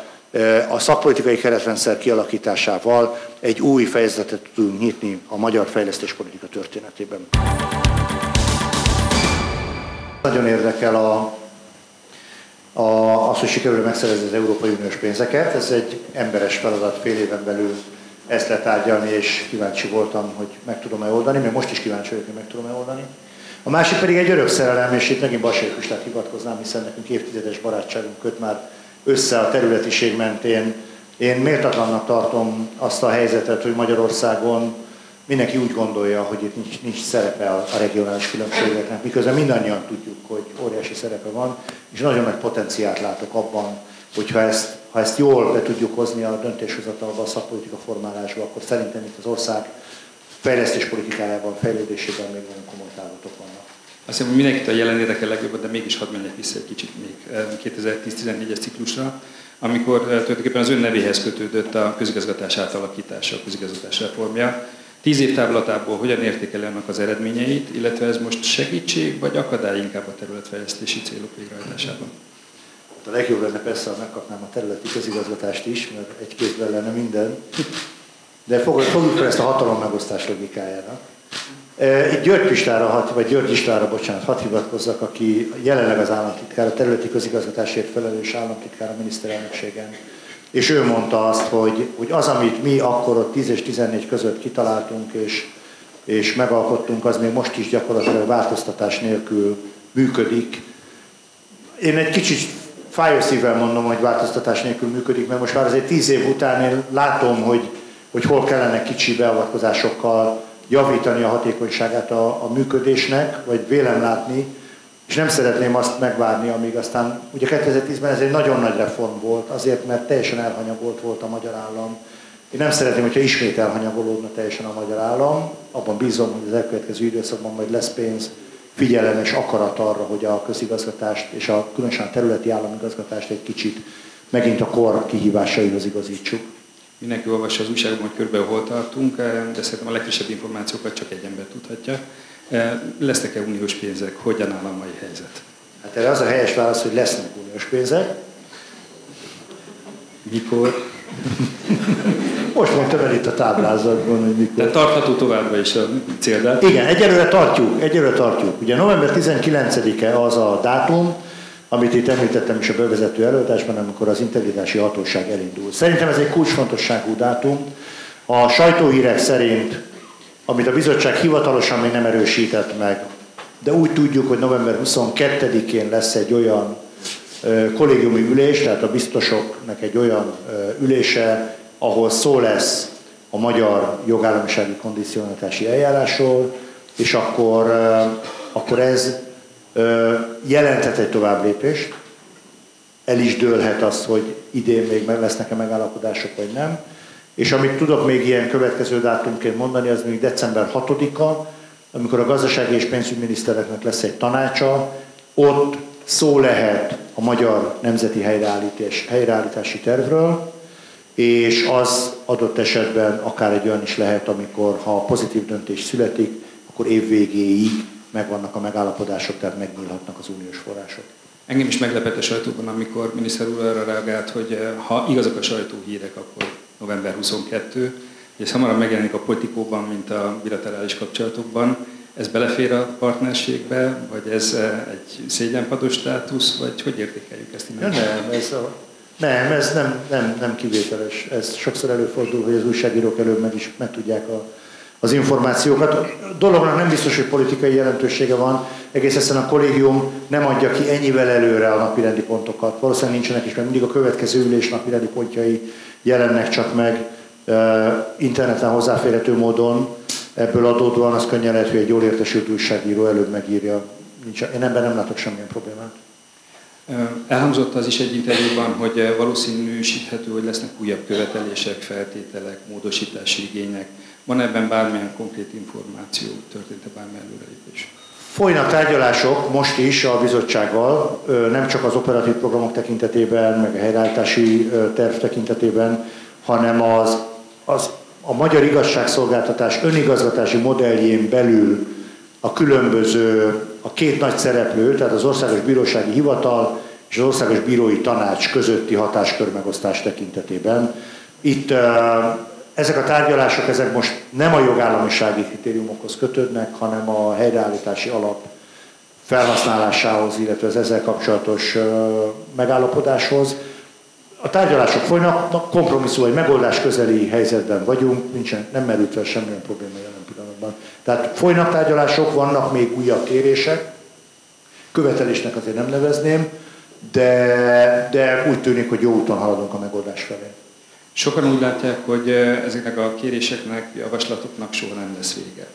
a szakpolitikai keretrendszer kialakításával egy új fejezetet tudunk nyitni a magyar fejlesztéspolitika történetében. Nagyon érdekel a, a, az, hogy sikerül megszerezni az Európai Uniós pénzeket. Ez egy emberes feladat fél éven belül ezt letárgyalni, és kíváncsi voltam, hogy meg tudom-e oldani, mert most is kíváncsi vagyok, hogy meg tudom-e oldani. A másik pedig egy örök szerelem, és itt megint Basér Pistát hivatkoznám, hiszen nekünk évtizedes barátságunk köt már össze a területiség mentén. Én méltatlannak tartom azt a helyzetet, hogy Magyarországon mindenki úgy gondolja, hogy itt nincs, nincs szerepe a, a regionális különbségeknek, miközben mindannyian tudjuk, hogy óriási szerepe van, és nagyon nagy potenciált látok abban, hogyha ezt, ha ezt jól be tudjuk hozni a döntéshozatalba, a szakpolitika formálásba, akkor szerintem itt az ország fejlesztéspolitikájában, fejlődésében még nagyon komoly távotok vannak. Azt hiszem, hogy mindenkit a jelen érdekel legjobban, de mégis hadd menjek vissza egy kicsit még 2010-14-es eh, ciklusra, amikor eh, tulajdonképpen az ön nevéhez kötődött a közigazgatás átalakítása, a közigazgatás reformja. Tíz év távlatából hogyan értékel annak az eredményeit, illetve ez most segítség vagy akadály inkább a területfejlesztési célok végrehajtásában? Hát a legjobb lenne persze, ha megkapnám a területi közigazgatást is, mert egy kézben lenne minden. De fogjuk fel ezt a hatalom megosztás logikájának. Itt György Pistára, vagy György Istára, bocsánat, hat hivatkozzak, aki jelenleg az államtitkár, a területi közigazgatásért felelős államtitkár a miniszterelnökségen. És ő mondta azt, hogy, hogy az, amit mi akkor ott 10 és 14 között kitaláltunk és, és megalkottunk, az még most is gyakorlatilag változtatás nélkül működik. Én egy kicsit fájó szívvel mondom, hogy változtatás nélkül működik, mert most már azért 10 év után én látom, hogy, hogy hol kellene kicsi beavatkozásokkal javítani a hatékonyságát a, a működésnek, vagy vélem látni, és nem szeretném azt megvárni, amíg aztán, ugye 2010-ben ez egy nagyon nagy reform volt, azért, mert teljesen elhanyagolt volt a magyar állam. Én nem szeretném, hogyha ismét elhanyagolódna teljesen a magyar állam. Abban bízom, hogy az elkövetkező időszakban majd lesz pénz, figyelem és akarat arra, hogy a közigazgatást és a különösen a területi államigazgatást egy kicsit megint a kor kihívásaihoz igazítsuk. Mindenki olvassa az újságban, hogy körülbelül hol tartunk, eh, de szerintem a legfrissebb információkat csak egy ember tudhatja. Eh, lesznek-e uniós pénzek? Hogyan áll a mai helyzet? Hát erre az a helyes válasz, hogy lesznek uniós pénzek. Mikor? Most mondtam el itt a táblázatban, hogy mikor. De tartható továbbra is a céldát? Igen, egyelőre tartjuk, egyelőre tartjuk. Ugye november 19-e az a dátum, amit itt említettem is a bevezető előadásban, amikor az integritási hatóság elindul. Szerintem ez egy kulcsfontosságú dátum. A sajtóhírek szerint, amit a bizottság hivatalosan még nem erősített meg, de úgy tudjuk, hogy november 22-én lesz egy olyan kollégiumi ülés, tehát a biztosoknak egy olyan ülése, ahol szó lesz a magyar jogállamisági kondicionalitási eljárásról, és akkor, akkor ez jelenthet egy tovább lépést, el is dőlhet az, hogy idén még lesznek-e megállapodások, vagy nem. És amit tudok még ilyen következő dátumként mondani, az még december 6-a, amikor a gazdasági és pénzügyminisztereknek lesz egy tanácsa, ott szó lehet a magyar nemzeti helyreállítás, helyreállítási tervről, és az adott esetben akár egy olyan is lehet, amikor ha pozitív döntés születik, akkor év végéig megvannak a megállapodások, tehát megnyílhatnak az uniós források. Engem is meglepett a sajtóban, amikor miniszter úr arra reagált, hogy eh, ha igazak a sajtóhírek, akkor november 22, és hamarabb megjelenik a politikóban, mint a bilaterális kapcsolatokban. Ez belefér a partnerségbe, vagy ez eh, egy szégyenpados státusz, vagy hogy értékeljük ezt? Ja, nem, ez a, nem, ez nem, nem, nem kivételes. Ez sokszor előfordul, hogy az újságírók előbb meg is meg tudják a az információkat. A dolognak nem biztos, hogy politikai jelentősége van, egész egyszerűen a kollégium nem adja ki ennyivel előre a napirendi pontokat. Valószínűleg nincsenek is, mert mindig a következő ülés napirendi pontjai jelennek csak meg interneten hozzáférhető módon. Ebből adódóan az könnyen lehet, hogy egy jól értesült újságíró előbb megírja. Nincs, én ebben nem látok semmilyen problémát. Elhangzott az is egy interjúban, hogy valószínűsíthető, hogy lesznek újabb követelések, feltételek, módosítási igények. Van ebben bármilyen konkrét információ, történt-e bármilyen előrelépés? Folynak tárgyalások most is a bizottsággal, nem csak az operatív programok tekintetében, meg a helyreállítási terv tekintetében, hanem az, az a magyar igazságszolgáltatás önigazgatási modelljén belül a különböző, a két nagy szereplő, tehát az Országos Bírósági Hivatal és az Országos Bírói Tanács közötti hatáskör megosztás tekintetében. Itt ezek a tárgyalások ezek most nem a jogállamisági kritériumokhoz kötődnek, hanem a helyreállítási alap felhasználásához, illetve az ezzel kapcsolatos megállapodáshoz. A tárgyalások folynak, kompromisszum, egy megoldás közeli helyzetben vagyunk, nincsen, nem merült fel semmilyen probléma jelen pillanatban. Tehát folynak tárgyalások, vannak még újabb kérések, követelésnek azért nem nevezném, de, de úgy tűnik, hogy jó úton haladunk a megoldás felé. Sokan úgy látják, hogy ezeknek a kéréseknek, javaslatoknak soha nem lesz vége.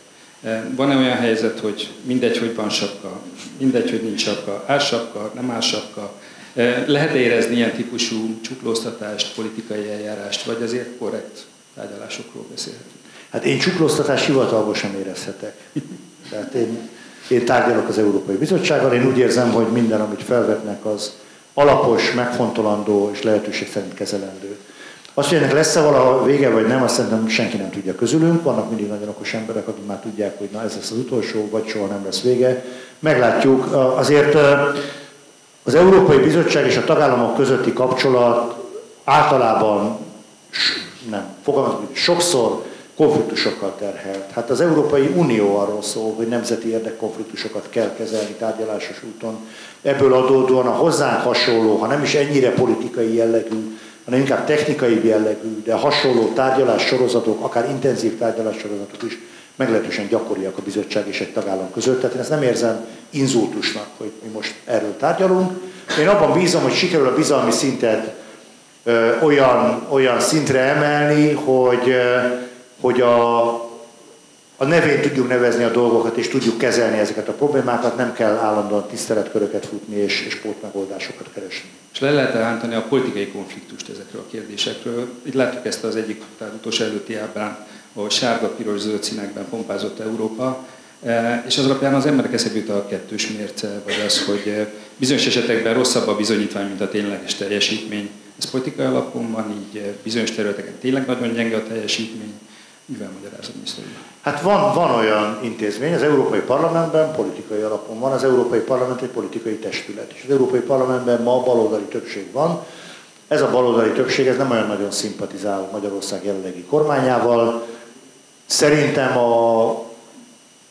Van-e olyan helyzet, hogy mindegy, hogy van sapka, mindegy, hogy nincs sapka, áll sapka, nem áll sapka, lehet érezni ilyen típusú csuklóztatást, politikai eljárást, vagy azért korrekt tárgyalásokról beszélhetünk? Hát én csuklóztatást hivatalból sem érezhetek. Tehát én, én tárgyalok az Európai Bizottsággal, én úgy érzem, hogy minden, amit felvetnek, az alapos, megfontolandó és lehetőség szerint kezelendő. Azt, hogy ennek lesz-e valaha vége, vagy nem, azt szerintem senki nem tudja közülünk. Vannak mindig nagyon okos emberek, akik már tudják, hogy na ez lesz az utolsó, vagy soha nem lesz vége. Meglátjuk. Azért az Európai Bizottság és a tagállamok közötti kapcsolat általában nem, fogalmazom, sokszor konfliktusokkal terhelt. Hát az Európai Unió arról szól, hogy nemzeti érdekkonfliktusokat kell kezelni tárgyalásos úton. Ebből adódóan a hozzánk hasonló, ha nem is ennyire politikai jellegű hanem inkább technikai jellegű, de hasonló tárgyalás sorozatok, akár intenzív tárgyalás sorozatok is meglehetősen gyakoriak a bizottság és egy tagállam között. Tehát én ezt nem érzem inzultusnak, hogy mi most erről tárgyalunk. Én abban bízom, hogy sikerül a bizalmi szintet ö, olyan, olyan szintre emelni, hogy, ö, hogy a, a nevén tudjuk nevezni a dolgokat, és tudjuk kezelni ezeket a problémákat, nem kell állandóan tiszteletköröket futni és, és pótmegoldásokat keresni. És le lehet rántani a politikai konfliktust ezekről a kérdésekről. Itt látjuk ezt az egyik, tehát utolsó előtti ábrán, ahol sárga, piros, zöld színekben pompázott Európa, e, és az alapján az emberek eszébe jut a kettős mérce, vagy az, hogy e, bizonyos esetekben rosszabb a bizonyítvány, mint a tényleges teljesítmény. Ez politikai alapon van, így e, bizonyos területeken tényleg nagyon gyenge a teljesítmény, mivel magyarázom ezt? Hát van, van olyan intézmény, az Európai Parlamentben politikai alapon van, az Európai Parlament egy politikai testület, és az Európai Parlamentben ma baloldali többség van. Ez a baloldali többség ez nem olyan nagyon szimpatizál Magyarország jelenlegi kormányával. Szerintem a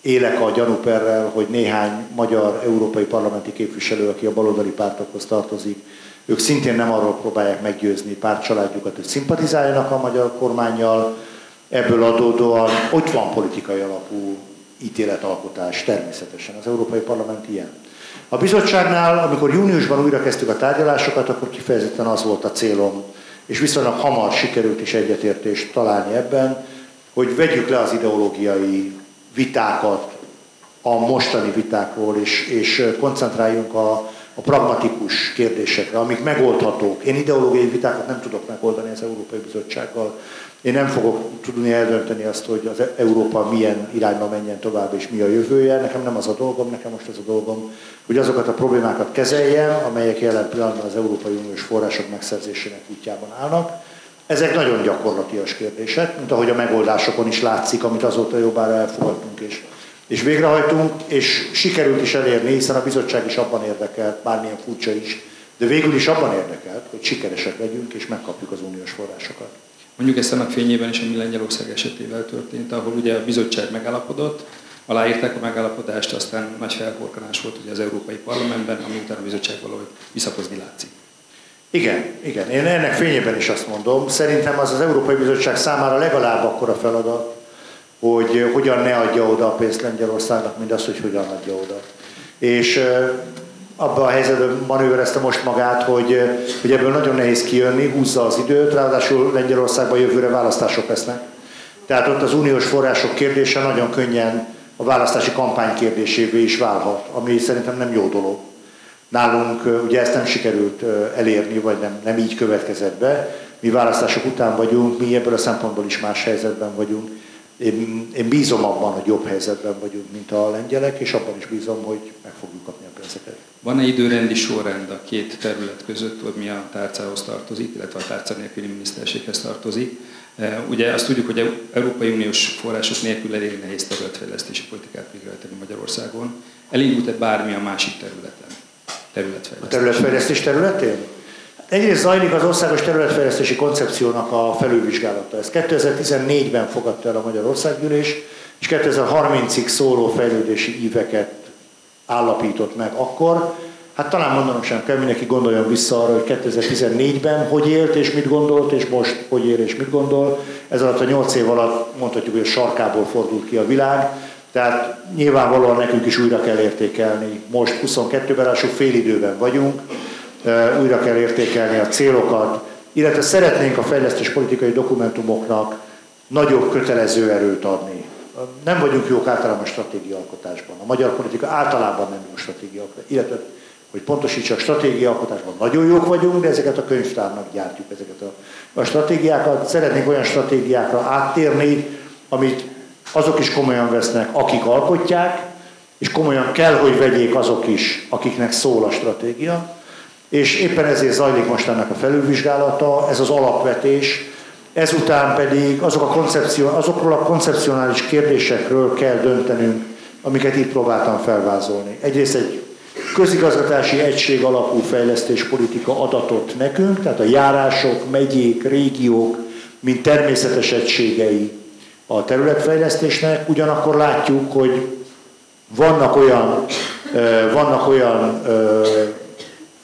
élek a gyanúperrel, hogy néhány magyar európai parlamenti képviselő, aki a baloldali pártokhoz tartozik, ők szintén nem arról próbálják meggyőzni pártcsaládjukat, hogy szimpatizáljanak a magyar kormányjal, Ebből adódóan ott van politikai alapú ítéletalkotás természetesen. Az Európai Parlament ilyen. A bizottságnál, amikor júniusban újra kezdtük a tárgyalásokat, akkor kifejezetten az volt a célom, és viszonylag hamar sikerült is egyetértést találni ebben, hogy vegyük le az ideológiai vitákat a mostani vitákról, és, és koncentráljunk a, a pragmatikus kérdésekre, amik megoldhatók. Én ideológiai vitákat nem tudok megoldani az Európai Bizottsággal, én nem fogok tudni eldönteni azt, hogy az Európa milyen irányba menjen tovább, és mi a jövője. Nekem nem az a dolgom, nekem most az a dolgom, hogy azokat a problémákat kezeljem, amelyek jelen pillanatban az Európai Uniós források megszerzésének útjában állnak. Ezek nagyon gyakorlatias kérdések, mint ahogy a megoldásokon is látszik, amit azóta jobbára elfogadtunk és, és végrehajtunk, és sikerült is elérni, hiszen a bizottság is abban érdekelt, bármilyen furcsa is, de végül is abban érdekelt, hogy sikeresek legyünk és megkapjuk az uniós forrásokat. Mondjuk ezt annak fényében is, ami Lengyelország esetével történt, ahol ugye a bizottság megállapodott, aláírták a megállapodást, aztán nagy felhorkanás volt ugye az Európai Parlamentben, ami után a bizottság valahogy visszapozni látszik. Igen, igen. Én ennek fényében is azt mondom, szerintem az az Európai Bizottság számára legalább akkora feladat, hogy hogyan ne adja oda a pénzt Lengyelországnak, mint az, hogy hogyan adja oda. És abban a helyzetben manőverezte most magát, hogy, hogy ebből nagyon nehéz kijönni, húzza az időt, ráadásul Lengyelországban jövőre választások lesznek. Tehát ott az uniós források kérdése nagyon könnyen a választási kampány kérdésévé is válhat, ami szerintem nem jó dolog. Nálunk ugye ezt nem sikerült elérni, vagy nem, nem így következett be. Mi választások után vagyunk, mi ebből a szempontból is más helyzetben vagyunk. Én, én bízom abban, hogy jobb helyzetben vagyunk, mint a lengyelek, és abban is bízom, hogy meg fogjuk kapni a pénzeket. Van-e időrendi sorrend a két terület között, hogy mi a tárcához tartozik, illetve a tárca nélküli miniszterséghez tartozik? E, ugye azt tudjuk, hogy Európai Uniós források nélkül elég nehéz területfejlesztési politikát végrehajtani Magyarországon. Elindult-e bármi a másik területen? Területfejlesztés. A területfejlesztés területén? Egyrészt zajlik az országos területfejlesztési koncepciónak a felülvizsgálata. Ez 2014-ben fogadta el a Magyar Országgyűlés, és 2030-ig szóló fejlődési íveket állapított meg akkor. Hát talán mondanom sem kell, mindenki gondoljon vissza arra, hogy 2014-ben hogy élt és mit gondolt, és most hogy él és mit gondol. Ez alatt a 8 év alatt mondhatjuk, hogy a sarkából fordult ki a világ. Tehát nyilvánvalóan nekünk is újra kell értékelni. Most 22-ben, ráadásul félidőben vagyunk, újra kell értékelni a célokat, illetve szeretnénk a fejlesztés politikai dokumentumoknak nagyobb kötelező erőt adni. Nem vagyunk jók általában stratégiaalkotásban. A magyar politika általában nem jó stratégiaalkotásban. Illetve, hogy pontosítsak, stratégiaalkotásban nagyon jók vagyunk, de ezeket a könyvtárnak gyártjuk, ezeket a, a stratégiákat. Szeretnénk olyan stratégiákra áttérni, amit azok is komolyan vesznek, akik alkotják, és komolyan kell, hogy vegyék azok is, akiknek szól a stratégia és éppen ezért zajlik most ennek a felülvizsgálata, ez az alapvetés, ezután pedig azok a koncepció, azokról a koncepcionális kérdésekről kell döntenünk, amiket itt próbáltam felvázolni. Egyrészt egy közigazgatási egység alapú fejlesztéspolitika adatot nekünk, tehát a járások, megyék, régiók, mint természetes egységei a területfejlesztésnek, ugyanakkor látjuk, hogy vannak olyan, vannak olyan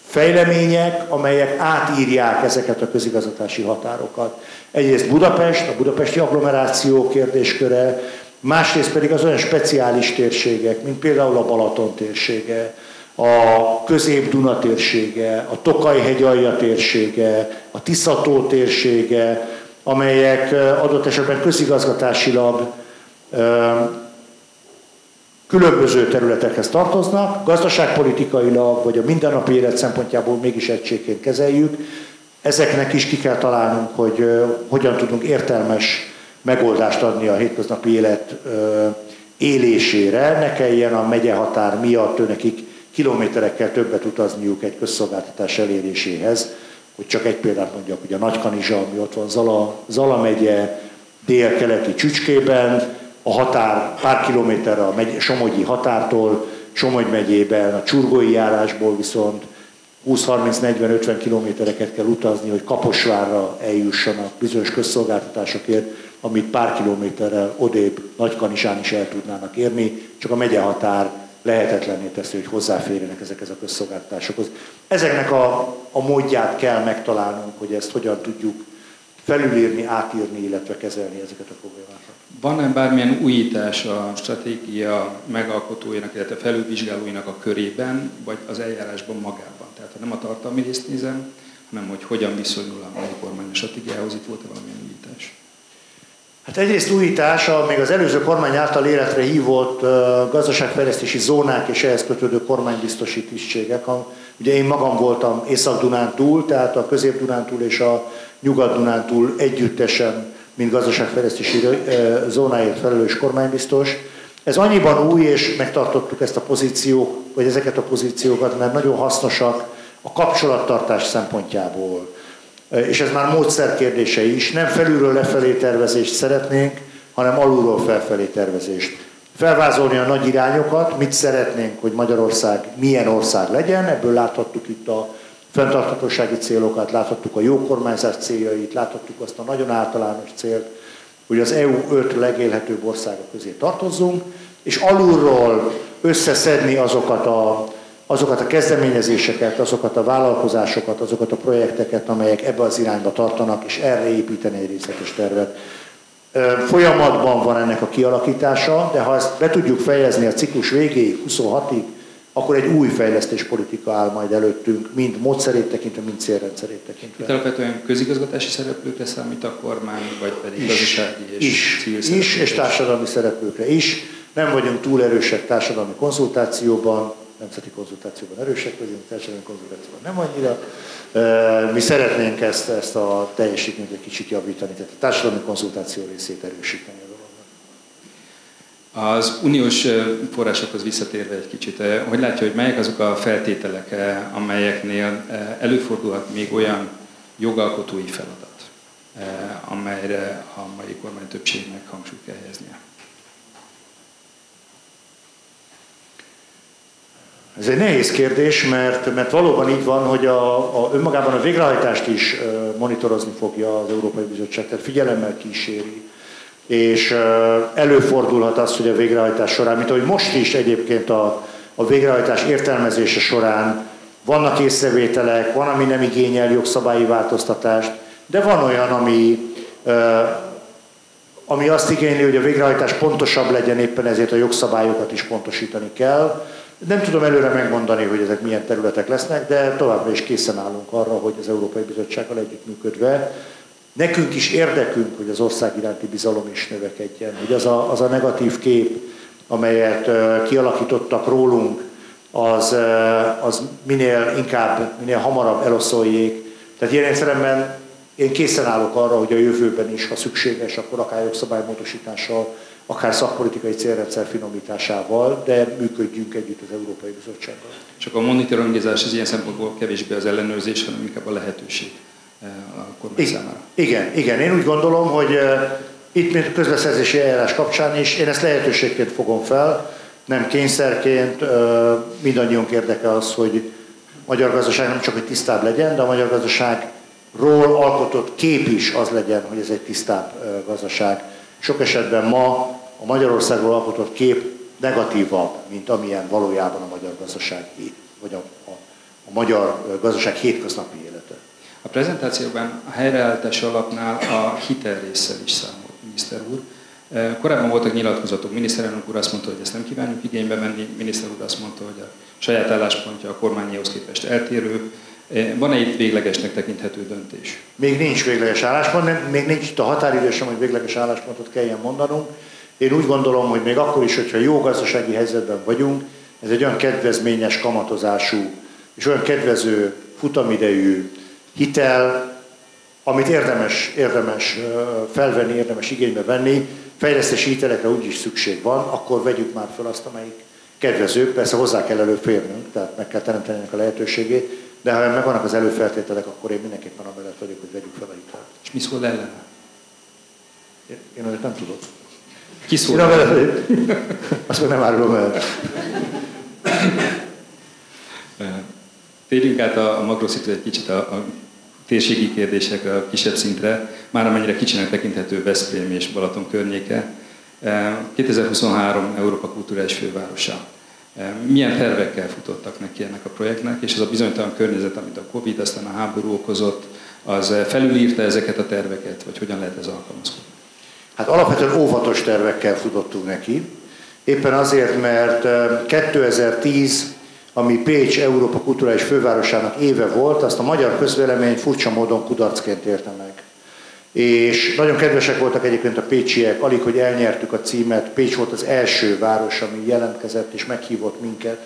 fejlemények, amelyek átírják ezeket a közigazgatási határokat. Egyrészt Budapest, a budapesti agglomeráció kérdésköre, másrészt pedig az olyan speciális térségek, mint például a Balaton térsége, a Közép-Duna térsége, a Tokaj-hegyalja térsége, a Tiszató térsége, amelyek adott esetben közigazgatásilag különböző területekhez tartoznak, gazdaságpolitikailag vagy a mindennapi élet szempontjából mégis egységként kezeljük. Ezeknek is ki kell találnunk, hogy hogyan tudunk értelmes megoldást adni a hétköznapi élet élésére, ne kelljen a megye határ miatt nekik kilométerekkel többet utazniuk egy közszolgáltatás eléréséhez, hogy csak egy példát mondjak, hogy a Nagykanizsa, ami ott van Zala, Zala megye dél-keleti csücskében, a határ pár kilométerre a megy, Somogyi határtól, Somogy megyében, a Csurgói járásból viszont 20-30-40-50 kilométereket kell utazni, hogy Kaposvárra eljussanak bizonyos közszolgáltatásokért, amit pár kilométerrel odébb Nagykanizsán is el tudnának érni, csak a megye határ lehetetlenné teszi, hogy hozzáférjenek ezekhez a közszolgáltatásokhoz. Ezeknek a, a módját kell megtalálnunk, hogy ezt hogyan tudjuk felülírni, átírni, illetve kezelni ezeket a problémákat. Van-e bármilyen újítás a stratégia megalkotóinak, illetve felülvizsgálóinak a körében, vagy az eljárásban magában? Tehát ha nem a tartalmi részt nézem, hanem hogy hogyan viszonyul a kormány stratégiához, itt volt-e valamilyen? Hát egyrészt újítása, még az előző kormány által életre hívott gazdaságfejlesztési zónák és ehhez kötődő kormánybiztosi tisztségek. Ugye én magam voltam Észak-Dunántúl, tehát a Közép-Dunántúl és a Nyugat-Dunántúl együttesen mint gazdaságfejlesztési zónáért felelős kormánybiztos. Ez annyiban új, és megtartottuk ezt a pozíciót, vagy ezeket a pozíciókat, mert nagyon hasznosak a kapcsolattartás szempontjából. És ez már módszer kérdése is. Nem felülről lefelé tervezést szeretnénk, hanem alulról felfelé tervezést. Felvázolni a nagy irányokat, mit szeretnénk, hogy Magyarország milyen ország legyen, ebből láthattuk itt a fenntarthatósági célokat, láthattuk a jó kormányzás céljait, láthattuk azt a nagyon általános célt, hogy az EU öt legélhetőbb országok közé tartozzunk, és alulról összeszedni azokat a, azokat a kezdeményezéseket, azokat a vállalkozásokat, azokat a projekteket, amelyek ebbe az irányba tartanak, és erre építeni egy részletes tervet. Folyamatban van ennek a kialakítása, de ha ezt be tudjuk fejezni a ciklus végéig, 26-ig, akkor egy új fejlesztéspolitika áll majd előttünk, mind módszerét tekintve, mind célrendszerét tekintve. Itt alapvetően közigazgatási szereplőkre számít a kormány, vagy pedig is, gazdasági és is, civil? Is, és társadalmi szereplőkre is. Nem vagyunk túl erősek társadalmi konzultációban, nemzeti konzultációban erősek vagyunk, társadalmi konzultációban nem annyira. Mi szeretnénk ezt, ezt a teljesítményt egy kicsit javítani, tehát a társadalmi konzultáció részét erősíteni az uniós forrásokhoz visszatérve egy kicsit, hogy látja, hogy melyek azok a feltételek, amelyeknél előfordulhat még olyan jogalkotói feladat, amelyre a mai kormány többségnek hangsúlyt kell helyeznie? Ez egy nehéz kérdés, mert, mert valóban így van, hogy a, a, önmagában a végrehajtást is monitorozni fogja az Európai Bizottság, tehát figyelemmel kíséri. És előfordulhat az, hogy a végrehajtás során, mint ahogy most is egyébként a, a végrehajtás értelmezése során vannak észrevételek, van, ami nem igényel jogszabályi változtatást, de van olyan, ami, ami azt igényli, hogy a végrehajtás pontosabb legyen, éppen ezért a jogszabályokat is pontosítani kell. Nem tudom előre megmondani, hogy ezek milyen területek lesznek, de továbbra is készen állunk arra, hogy az Európai Bizottsággal együttműködve nekünk is érdekünk, hogy az ország iránti bizalom is növekedjen, hogy az a, az a negatív kép, amelyet kialakítottak rólunk, az, az minél inkább, minél hamarabb eloszolják. Tehát ilyen értelemben én készen állok arra, hogy a jövőben is, ha szükséges, akkor akár jogszabálymódosítással, akár szakpolitikai célrendszer finomításával, de működjünk együtt az Európai Bizottsággal. Csak a monitorongizás az ilyen szempontból kevésbé az ellenőrzés, hanem inkább a lehetőség eh, a kormány számára. Igen, igen. Én úgy gondolom, hogy eh, itt, mint a közbeszerzési eljárás kapcsán is, én ezt lehetőségként fogom fel, nem kényszerként, eh, mindannyiunk érdeke az, hogy a magyar gazdaság nem csak, hogy tisztább legyen, de a magyar gazdaságról alkotott kép is az legyen, hogy ez egy tisztább gazdaság. Sok esetben ma a Magyarországról alkotott kép negatívabb, mint amilyen valójában a magyar gazdaság, vagy a, a, a magyar gazdaság hétköznapi élete. A prezentációban a helyreállítás alapnál a hitel résszel is számolt, miniszter úr. Korábban voltak nyilatkozatok, miniszterelnök úr azt mondta, hogy ezt nem kívánjuk igénybe venni, miniszter úr azt mondta, hogy a saját álláspontja a kormányéhoz képest eltérő. Van-e itt véglegesnek tekinthető döntés? Még nincs végleges álláspont, még nincs itt a határidő sem, hogy végleges álláspontot kelljen mondanunk. Én úgy gondolom, hogy még akkor is, hogyha jó gazdasági helyzetben vagyunk, ez egy olyan kedvezményes kamatozású és olyan kedvező futamidejű hitel, amit érdemes, érdemes felvenni, érdemes igénybe venni, fejlesztési hitelekre úgyis szükség van, akkor vegyük már fel azt, amelyik kedvező, persze hozzá kell előférnünk, tehát meg kell teremteni ennek a lehetőségét, de ha megvannak az előfeltételek, akkor én mindenképpen amellett vagyok, hogy vegyük fel a hitelt. És mi szól ellen? Én, én azért nem tudok. Ki szól ellen? Azt meg nem árulom el. Térjünk át a, a makroszitu egy kicsit a, a térségi kérdések a kisebb szintre, már amennyire kicsinek tekinthető Veszprém és Balaton környéke. 2023 Európa kulturális fővárosa. Milyen tervekkel futottak neki ennek a projektnek, és ez a bizonytalan környezet, amit a Covid, aztán a háború okozott, az felülírta ezeket a terveket, vagy hogyan lehet ez alkalmazkodni? Hát alapvetően óvatos tervekkel futottunk neki. Éppen azért, mert 2010 ami Pécs Európa kulturális fővárosának éve volt, azt a magyar közvélemény furcsa módon kudarcként érte meg. És nagyon kedvesek voltak egyébként a pécsiek, alig, hogy elnyertük a címet. Pécs volt az első város, ami jelentkezett és meghívott minket,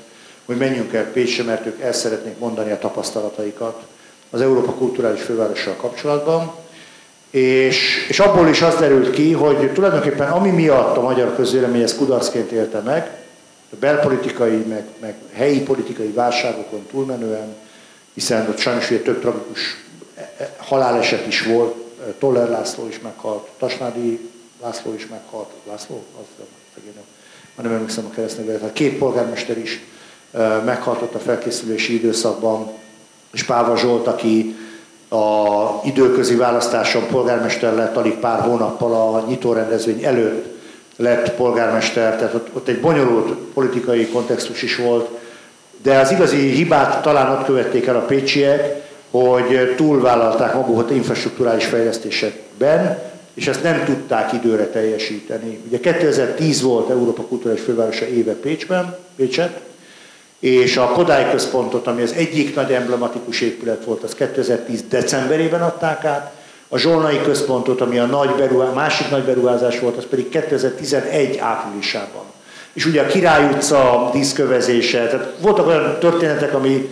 hogy menjünk el Pécsre, mert ők el szeretnék mondani a tapasztalataikat az Európa kulturális fővárossal kapcsolatban. És, és abból is az derült ki, hogy tulajdonképpen ami miatt a magyar közvélemény ezt kudarcként élte meg, a belpolitikai, meg, meg helyi politikai válságokon túlmenően, hiszen ott sajnos ugye több tragikus e, e, haláleset is volt, Toller László is meghalt, Tasnádi László is meghalt, László, az nem, nem emlékszem a keresztnevére, tehát két polgármester is meghalt ott a felkészülési időszakban, és Páva Zsolt, aki a időközi választáson polgármester lett alig pár hónappal a nyitórendezvény előtt. Lett polgármester, tehát ott, ott egy bonyolult politikai kontextus is volt, de az igazi hibát talán ott követték el a pécsiek, hogy túlvállalták magukat infrastruktúrális fejlesztésekben, és ezt nem tudták időre teljesíteni. Ugye 2010 volt Európa Kulturális Fővárosa éve Pécsben, Pécset, és a Kodály központot, ami az egyik nagy emblematikus épület volt, az 2010 decemberében adták át, a Zsolnai központot, ami a nagy beruházás, másik nagy beruházás volt, az pedig 2011 áprilisában. És ugye a Király utca díszkövezése, tehát voltak olyan történetek, ami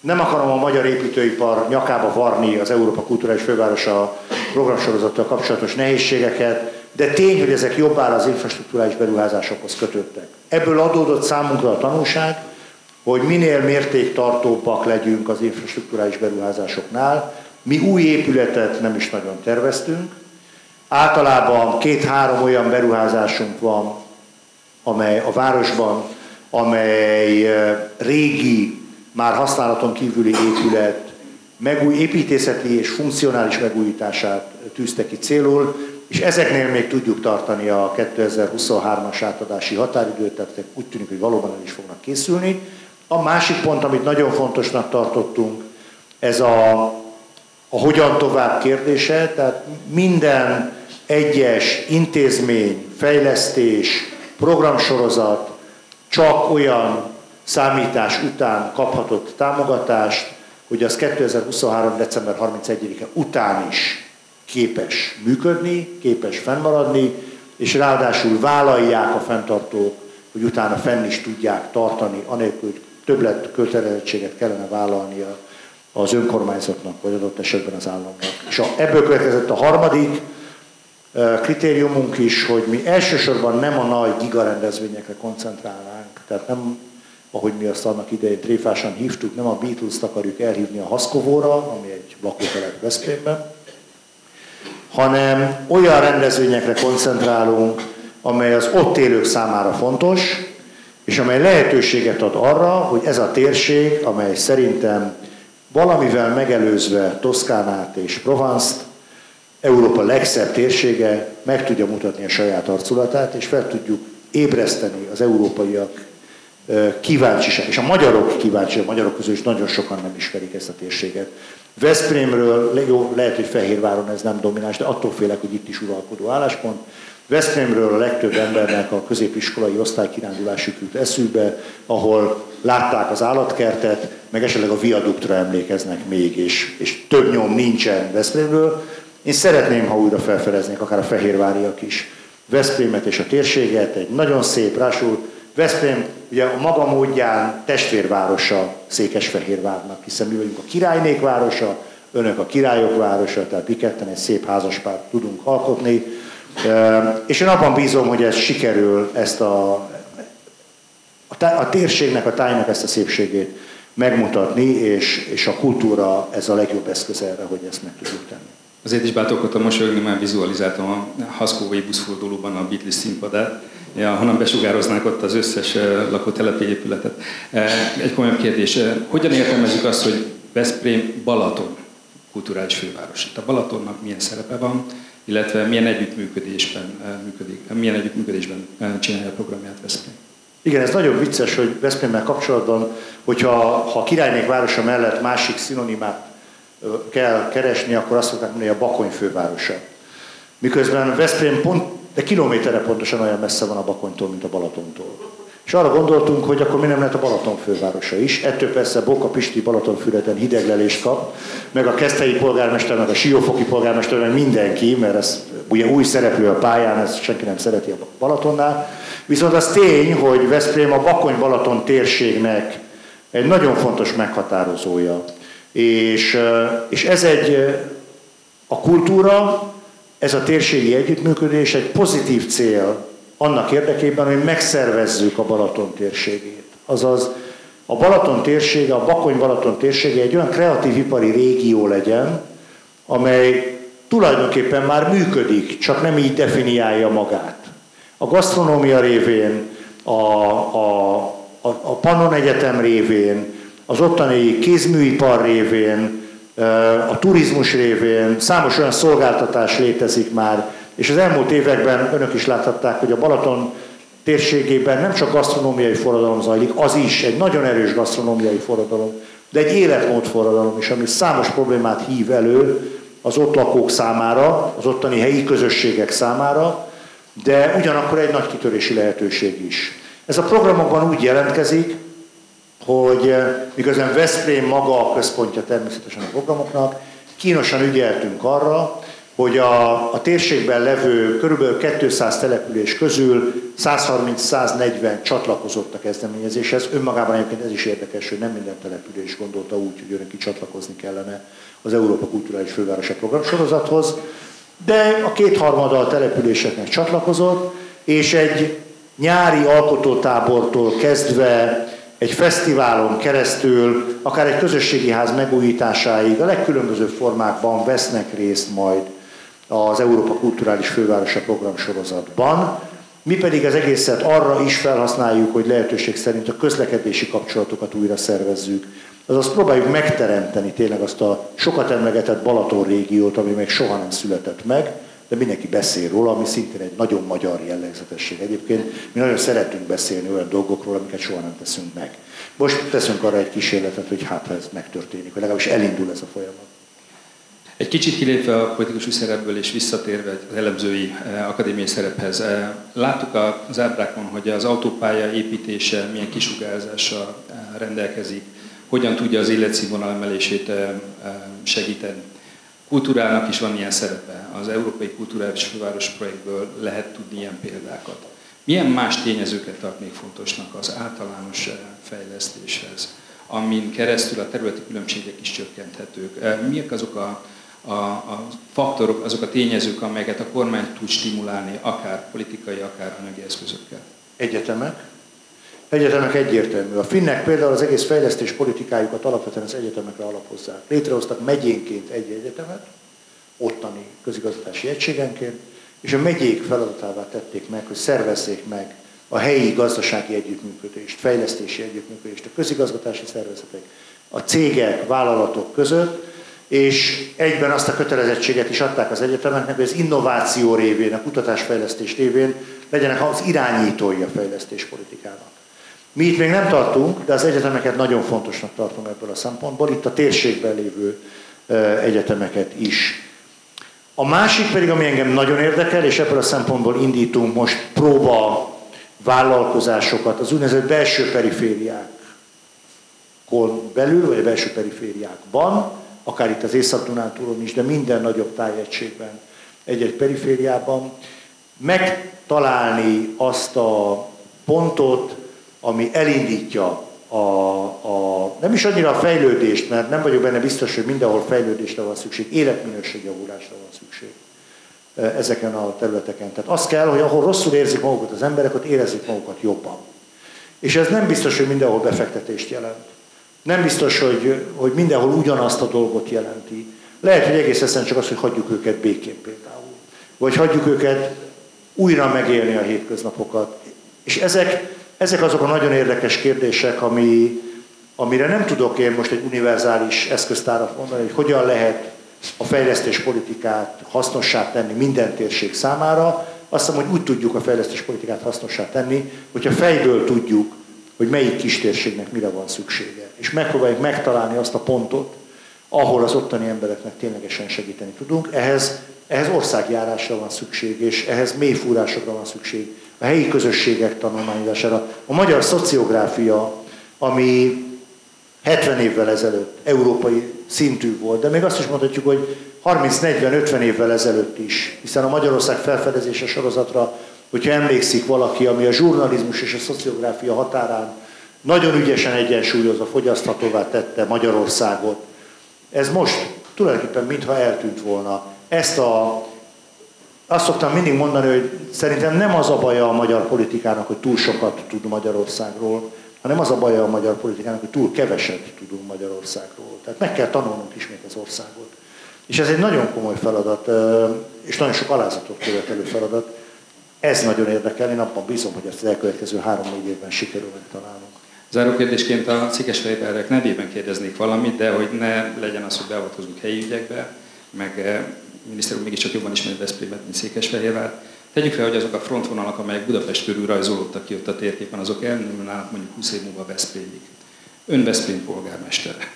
nem akarom a magyar építőipar nyakába varni az Európa Kulturális Fővárosa programsorozattal kapcsolatos nehézségeket, de tény, hogy ezek jobbára az infrastruktúrális beruházásokhoz kötöttek. Ebből adódott számunkra a tanulság, hogy minél mértéktartóbbak legyünk az infrastruktúrális beruházásoknál, mi új épületet nem is nagyon terveztünk. Általában két-három olyan beruházásunk van, amely a városban amely régi, már használaton kívüli épület megúj, építészeti és funkcionális megújítását tűzte ki célul, és ezeknél még tudjuk tartani a 2023-as átadási határidőt, tehát úgy tűnik, hogy valóban el is fognak készülni. A másik pont, amit nagyon fontosnak tartottunk, ez a, a hogyan tovább kérdése, tehát minden egyes intézmény, fejlesztés, programsorozat csak olyan számítás után kaphatott támogatást, hogy az 2023. december 31-e után is képes működni, képes fennmaradni, és ráadásul vállalják a fenntartók, hogy utána fenn is tudják tartani, anélkül, hogy többlet kötelezettséget kellene vállalnia az önkormányzatnak, vagy adott esetben az államnak. És a, ebből következett a harmadik kritériumunk is, hogy mi elsősorban nem a nagy gigarendezvényekre koncentrálnánk, tehát nem, ahogy mi azt annak idején tréfásan hívtuk, nem a Beatles-t akarjuk elhívni a Haszkovóra, ami egy lakótelep Veszprémben, hanem olyan rendezvényekre koncentrálunk, amely az ott élők számára fontos, és amely lehetőséget ad arra, hogy ez a térség, amely szerintem valamivel megelőzve Toszkánát és Provence-t, Európa legszebb térsége meg tudja mutatni a saját arculatát, és fel tudjuk ébreszteni az európaiak kíváncsiság, és a magyarok kíváncsiak, a magyarok közül is nagyon sokan nem ismerik ezt a térséget. Veszprémről, jó, lehet, hogy Fehérváron ez nem domináns, de attól félek, hogy itt is uralkodó álláspont. Veszprémről a legtöbb embernek a középiskolai osztálykirándulásuk jut eszükbe, ahol látták az állatkertet, meg esetleg a viaduktra emlékeznek még, és, és több nyom nincsen Veszprémről. Én szeretném, ha újra felfedeznék, akár a fehérváriak is, Veszprémet és a térséget, egy nagyon szép, rásul Veszprém ugye a maga módján testvérvárosa Székesfehérvárnak, hiszen mi vagyunk a királynék városa, önök a királyok városa, tehát mi ketten egy szép házaspárt tudunk alkotni, és én abban bízom, hogy ez sikerül ezt a, a, a térségnek, a tájnak ezt a szépségét megmutatni, és, és a kultúra ez a legjobb eszköz erre, hogy ezt meg tudjuk tenni. Azért is bátorkodtam mosolyogni, már vizualizáltam a Haszkóvai buszfordulóban a Beatles színpadát, ja, hanem besugároznánk ott az összes lakótelepi épületet. Egy komolyabb kérdés, hogyan értelmezzük azt, hogy Veszprém Balaton kulturális főváros? Itt a Balatonnak milyen szerepe van, illetve milyen együttműködésben működik, milyen együttműködésben csinálja a programját Veszprém? Igen, ez nagyon vicces, hogy Veszprémmel kapcsolatban, hogyha ha királynék városa mellett másik szinonimát kell keresni, akkor azt szokták mondani, hogy a Bakony fővárosa. Miközben Veszprém pont, de kilométerre pontosan olyan messze van a Bakonytól, mint a Balatontól. És arra gondoltunk, hogy akkor mi nem lehet a Balaton fővárosa is. Ettől persze Boka Pisti Balatonfüreden hideglelést kap, meg a Keszthelyi polgármester, meg a Siófoki polgármester, meg mindenki, mert ez ugye új szereplő a pályán, ezt senki nem szereti a Balatonnál. Viszont az tény, hogy Veszprém a Bakony-Balaton térségnek egy nagyon fontos meghatározója. És, és ez egy, a kultúra, ez a térségi együttműködés egy pozitív cél annak érdekében, hogy megszervezzük a Balaton térségét. Azaz a Balaton térsége, a Bakony-Balaton térsége egy olyan kreatív ipari régió legyen, amely tulajdonképpen már működik, csak nem így definiálja magát. A gasztronómia révén, a, a, a, a Pannon Egyetem révén, az ottani kézműipar révén, a turizmus révén, számos olyan szolgáltatás létezik már, és az elmúlt években önök is láthatták, hogy a Balaton térségében nem csak gasztronómiai forradalom zajlik, az is egy nagyon erős gasztronómiai forradalom, de egy életmód forradalom is, ami számos problémát hív elő az ott lakók számára, az ottani helyi közösségek számára, de ugyanakkor egy nagy kitörési lehetőség is. Ez a programokban úgy jelentkezik, hogy eh, miközben Veszprém maga a központja természetesen a programoknak, kínosan ügyeltünk arra, hogy a, a térségben levő kb. 200 település közül 130-140 csatlakozott a kezdeményezéshez. Önmagában egyébként ez is érdekes, hogy nem minden település gondolta úgy, hogy őnek csatlakozni kellene az Európa Kulturális Fővárosa program sorozathoz, de a kétharmada a településeknek csatlakozott, és egy nyári alkotótábortól kezdve egy fesztiválon keresztül, akár egy közösségi ház megújításáig a legkülönbözőbb formákban vesznek részt majd az Európa Kulturális Fővárosa program sorozatban, mi pedig az egészet arra is felhasználjuk, hogy lehetőség szerint a közlekedési kapcsolatokat újra szervezzük. Azaz próbáljuk megteremteni tényleg azt a sokat emlegetett Balaton régiót, ami még soha nem született meg, de mindenki beszél róla, ami szintén egy nagyon magyar jellegzetesség. Egyébként mi nagyon szeretünk beszélni olyan dolgokról, amiket soha nem teszünk meg. Most teszünk arra egy kísérletet, hogy hát ha ez megtörténik, vagy legalábbis elindul ez a folyamat. Egy kicsit kilépve a politikusi szerepből és visszatérve az elemzői eh, akadémiai szerephez, eh, láttuk az ábrákon, hogy az autópálya építése milyen kisugárzással eh, rendelkezik, hogyan tudja az életszínvonal emelését segíteni. Kultúrának is van ilyen szerepe. Az Európai Kulturális Főváros projektből lehet tudni ilyen példákat. Milyen más tényezőket tart még fontosnak az általános fejlesztéshez, amin keresztül a területi különbségek is csökkenthetők? Miek azok a a, a faktorok, azok a tényezők, amelyeket a kormány tud stimulálni, akár politikai, akár anyagi eszközökkel? Egyetemek. Egyetemek egyértelmű. A finnek például az egész fejlesztés politikájukat alapvetően az egyetemekre alapozzák. Létrehoztak megyénként egy egyetemet, ottani közigazgatási egységenként, és a megyék feladatává tették meg, hogy szervezzék meg a helyi gazdasági együttműködést, fejlesztési együttműködést, a közigazgatási szervezetek, a cégek, vállalatok között, és egyben azt a kötelezettséget is adták az egyetemeknek, hogy az innováció révén, a kutatásfejlesztés révén legyenek az irányítói a fejlesztéspolitikának. Mi itt még nem tartunk, de az egyetemeket nagyon fontosnak tartunk ebből a szempontból, itt a térségben lévő egyetemeket is. A másik pedig, ami engem nagyon érdekel, és ebből a szempontból indítunk most próba vállalkozásokat, az úgynevezett belső perifériákon belül, vagy a belső perifériákban, akár itt az Észak-Dunántúlon is, de minden nagyobb tájegységben, egy-egy perifériában, megtalálni azt a pontot, ami elindítja a, a, nem is annyira a fejlődést, mert nem vagyok benne biztos, hogy mindenhol fejlődésre van szükség, életminőségjavulásra van szükség e, ezeken a területeken. Tehát az kell, hogy ahol rosszul érzik magukat az emberek, ott érezzék magukat jobban. És ez nem biztos, hogy mindenhol befektetést jelent. Nem biztos, hogy, hogy mindenhol ugyanazt a dolgot jelenti. Lehet, hogy egész egyszerűen csak az, hogy hagyjuk őket békén például. Vagy hagyjuk őket újra megélni a hétköznapokat. És ezek, ezek azok a nagyon érdekes kérdések, ami, amire nem tudok én most egy univerzális eszköztárat mondani, hogy hogyan lehet a fejlesztés politikát hasznossá tenni minden térség számára. Azt hiszem, hogy úgy tudjuk a fejlesztés politikát hasznossá tenni, hogyha fejből tudjuk, hogy melyik kistérségnek mire van szüksége. És megpróbáljuk megtalálni azt a pontot, ahol az ottani embereknek ténylegesen segíteni tudunk. Ehhez, ehhez országjárásra van szükség, és ehhez mélyfúrásokra van szükség, a helyi közösségek tanulmányozására. A magyar szociográfia, ami 70 évvel ezelőtt európai szintű volt, de még azt is mondhatjuk, hogy 30-40-50 évvel ezelőtt is, hiszen a Magyarország felfedezése sorozatra hogyha emlékszik valaki, ami a zsurnalizmus és a szociográfia határán nagyon ügyesen egyensúlyozva fogyaszthatóvá tette Magyarországot. Ez most tulajdonképpen mintha eltűnt volna. Ezt a, azt szoktam mindig mondani, hogy szerintem nem az a baja a magyar politikának, hogy túl sokat tud Magyarországról, hanem az a baja a magyar politikának, hogy túl keveset tudunk Magyarországról. Tehát meg kell tanulnunk ismét az országot. És ez egy nagyon komoly feladat, és nagyon sok alázatot követelő feladat. Ez nagyon érdekel, én abban bízom, hogy ezt az elkövetkező három-négy évben sikerül megtalálnunk. Záró kérdésként a Székesfehérvárek nevében kérdeznék valamit, de hogy ne legyen az, hogy beavatkozunk helyi ügyekbe, meg eh, miniszter úr mégiscsak jobban ismeri Veszprémet, mint Székesfehérvár. Tegyük fel, hogy azok a frontvonalak, amelyek Budapest körül rajzolódtak ki ott a térképen, azok elnőnek mondjuk 20 év múlva Veszprémig. Ön Veszprém polgármestere.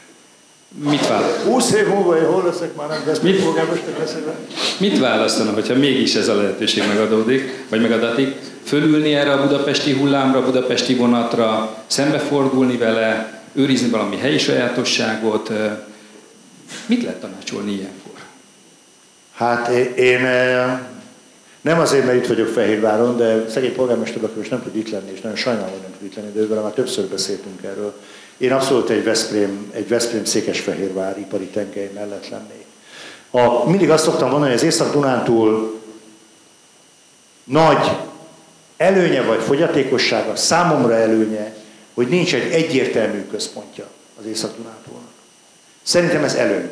Mit választ? 20 év múlva én hol leszek már nem Veszprém polgármester beszélve? Mit választana, hogyha mégis ez a lehetőség megadódik, vagy megadatik? Fölülni erre a budapesti hullámra, budapesti vonatra, szembefordulni vele, őrizni valami helyi sajátosságot? Mit lehet tanácsolni ilyenkor? Hát én nem azért, mert itt vagyok Fehérváron, de szegény polgármester most nem tud itt lenni, és nagyon sajnálom, hogy nem tud itt lenni, de ővel már többször beszéltünk erről. Én abszolút egy Veszprém, egy Veszprém Székesfehérvár ipari tengely mellett lennék. A, mindig azt szoktam mondani, hogy az Észak-Dunántúl nagy előnye vagy fogyatékossága, számomra előnye, hogy nincs egy egyértelmű központja az Észak-Dunántúlnak. Szerintem ez előny.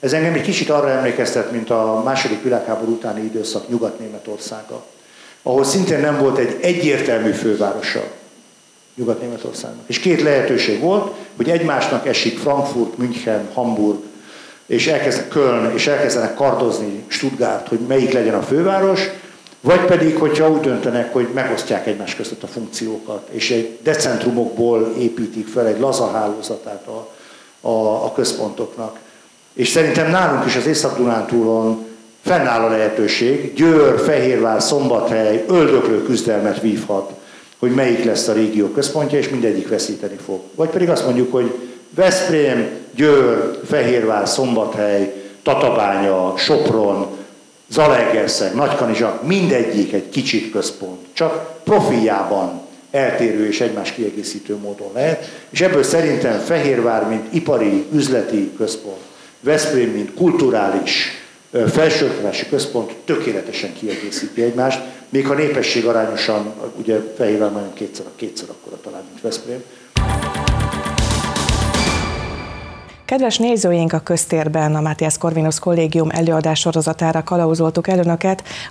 Ez engem egy kicsit arra emlékeztet, mint a második világháború utáni időszak Nyugat-Németországa. ahol szintén nem volt egy egyértelmű fővárosa Nyugat-Németországnak. És két lehetőség volt, hogy egymásnak esik Frankfurt, München, Hamburg, és elkezdenek Köln, és elkezdenek kardozni Stuttgart, hogy melyik legyen a főváros, vagy pedig, hogyha úgy döntenek, hogy megosztják egymás között a funkciókat, és egy decentrumokból építik fel egy laza hálózatát a, a, a központoknak. És szerintem nálunk is az Észak-Dunántúlon fennáll a lehetőség, Győr, Fehérvár, Szombathely öldöklő küzdelmet vívhat, hogy melyik lesz a régió központja, és mindegyik veszíteni fog. Vagy pedig azt mondjuk, hogy Veszprém, Győr, Fehérvár, Szombathely, Tatabánya, Sopron, Zalaegerszeg, Nagykanizsa, mindegyik egy kicsit központ, csak profiljában eltérő és egymás kiegészítő módon lehet, és ebből szerintem Fehérvár, mint ipari, üzleti központ, Veszprém, mint kulturális, felsőoktatási központ tökéletesen kiegészíti egymást, még ha népesség arányosan, ugye Fehérvár majdnem kétszer, kétszer akkora talán, mint Veszprém, Kedves nézőink a köztérben a Mátiás Corvinus Kollégium előadás sorozatára kalauzoltuk el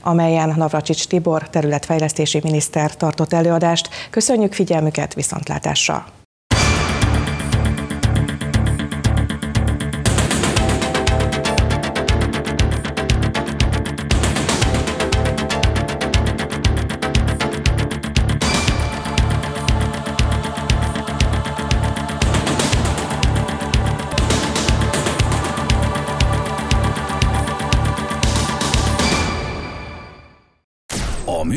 amelyen Navracsics Tibor területfejlesztési miniszter tartott előadást. Köszönjük figyelmüket, viszontlátásra!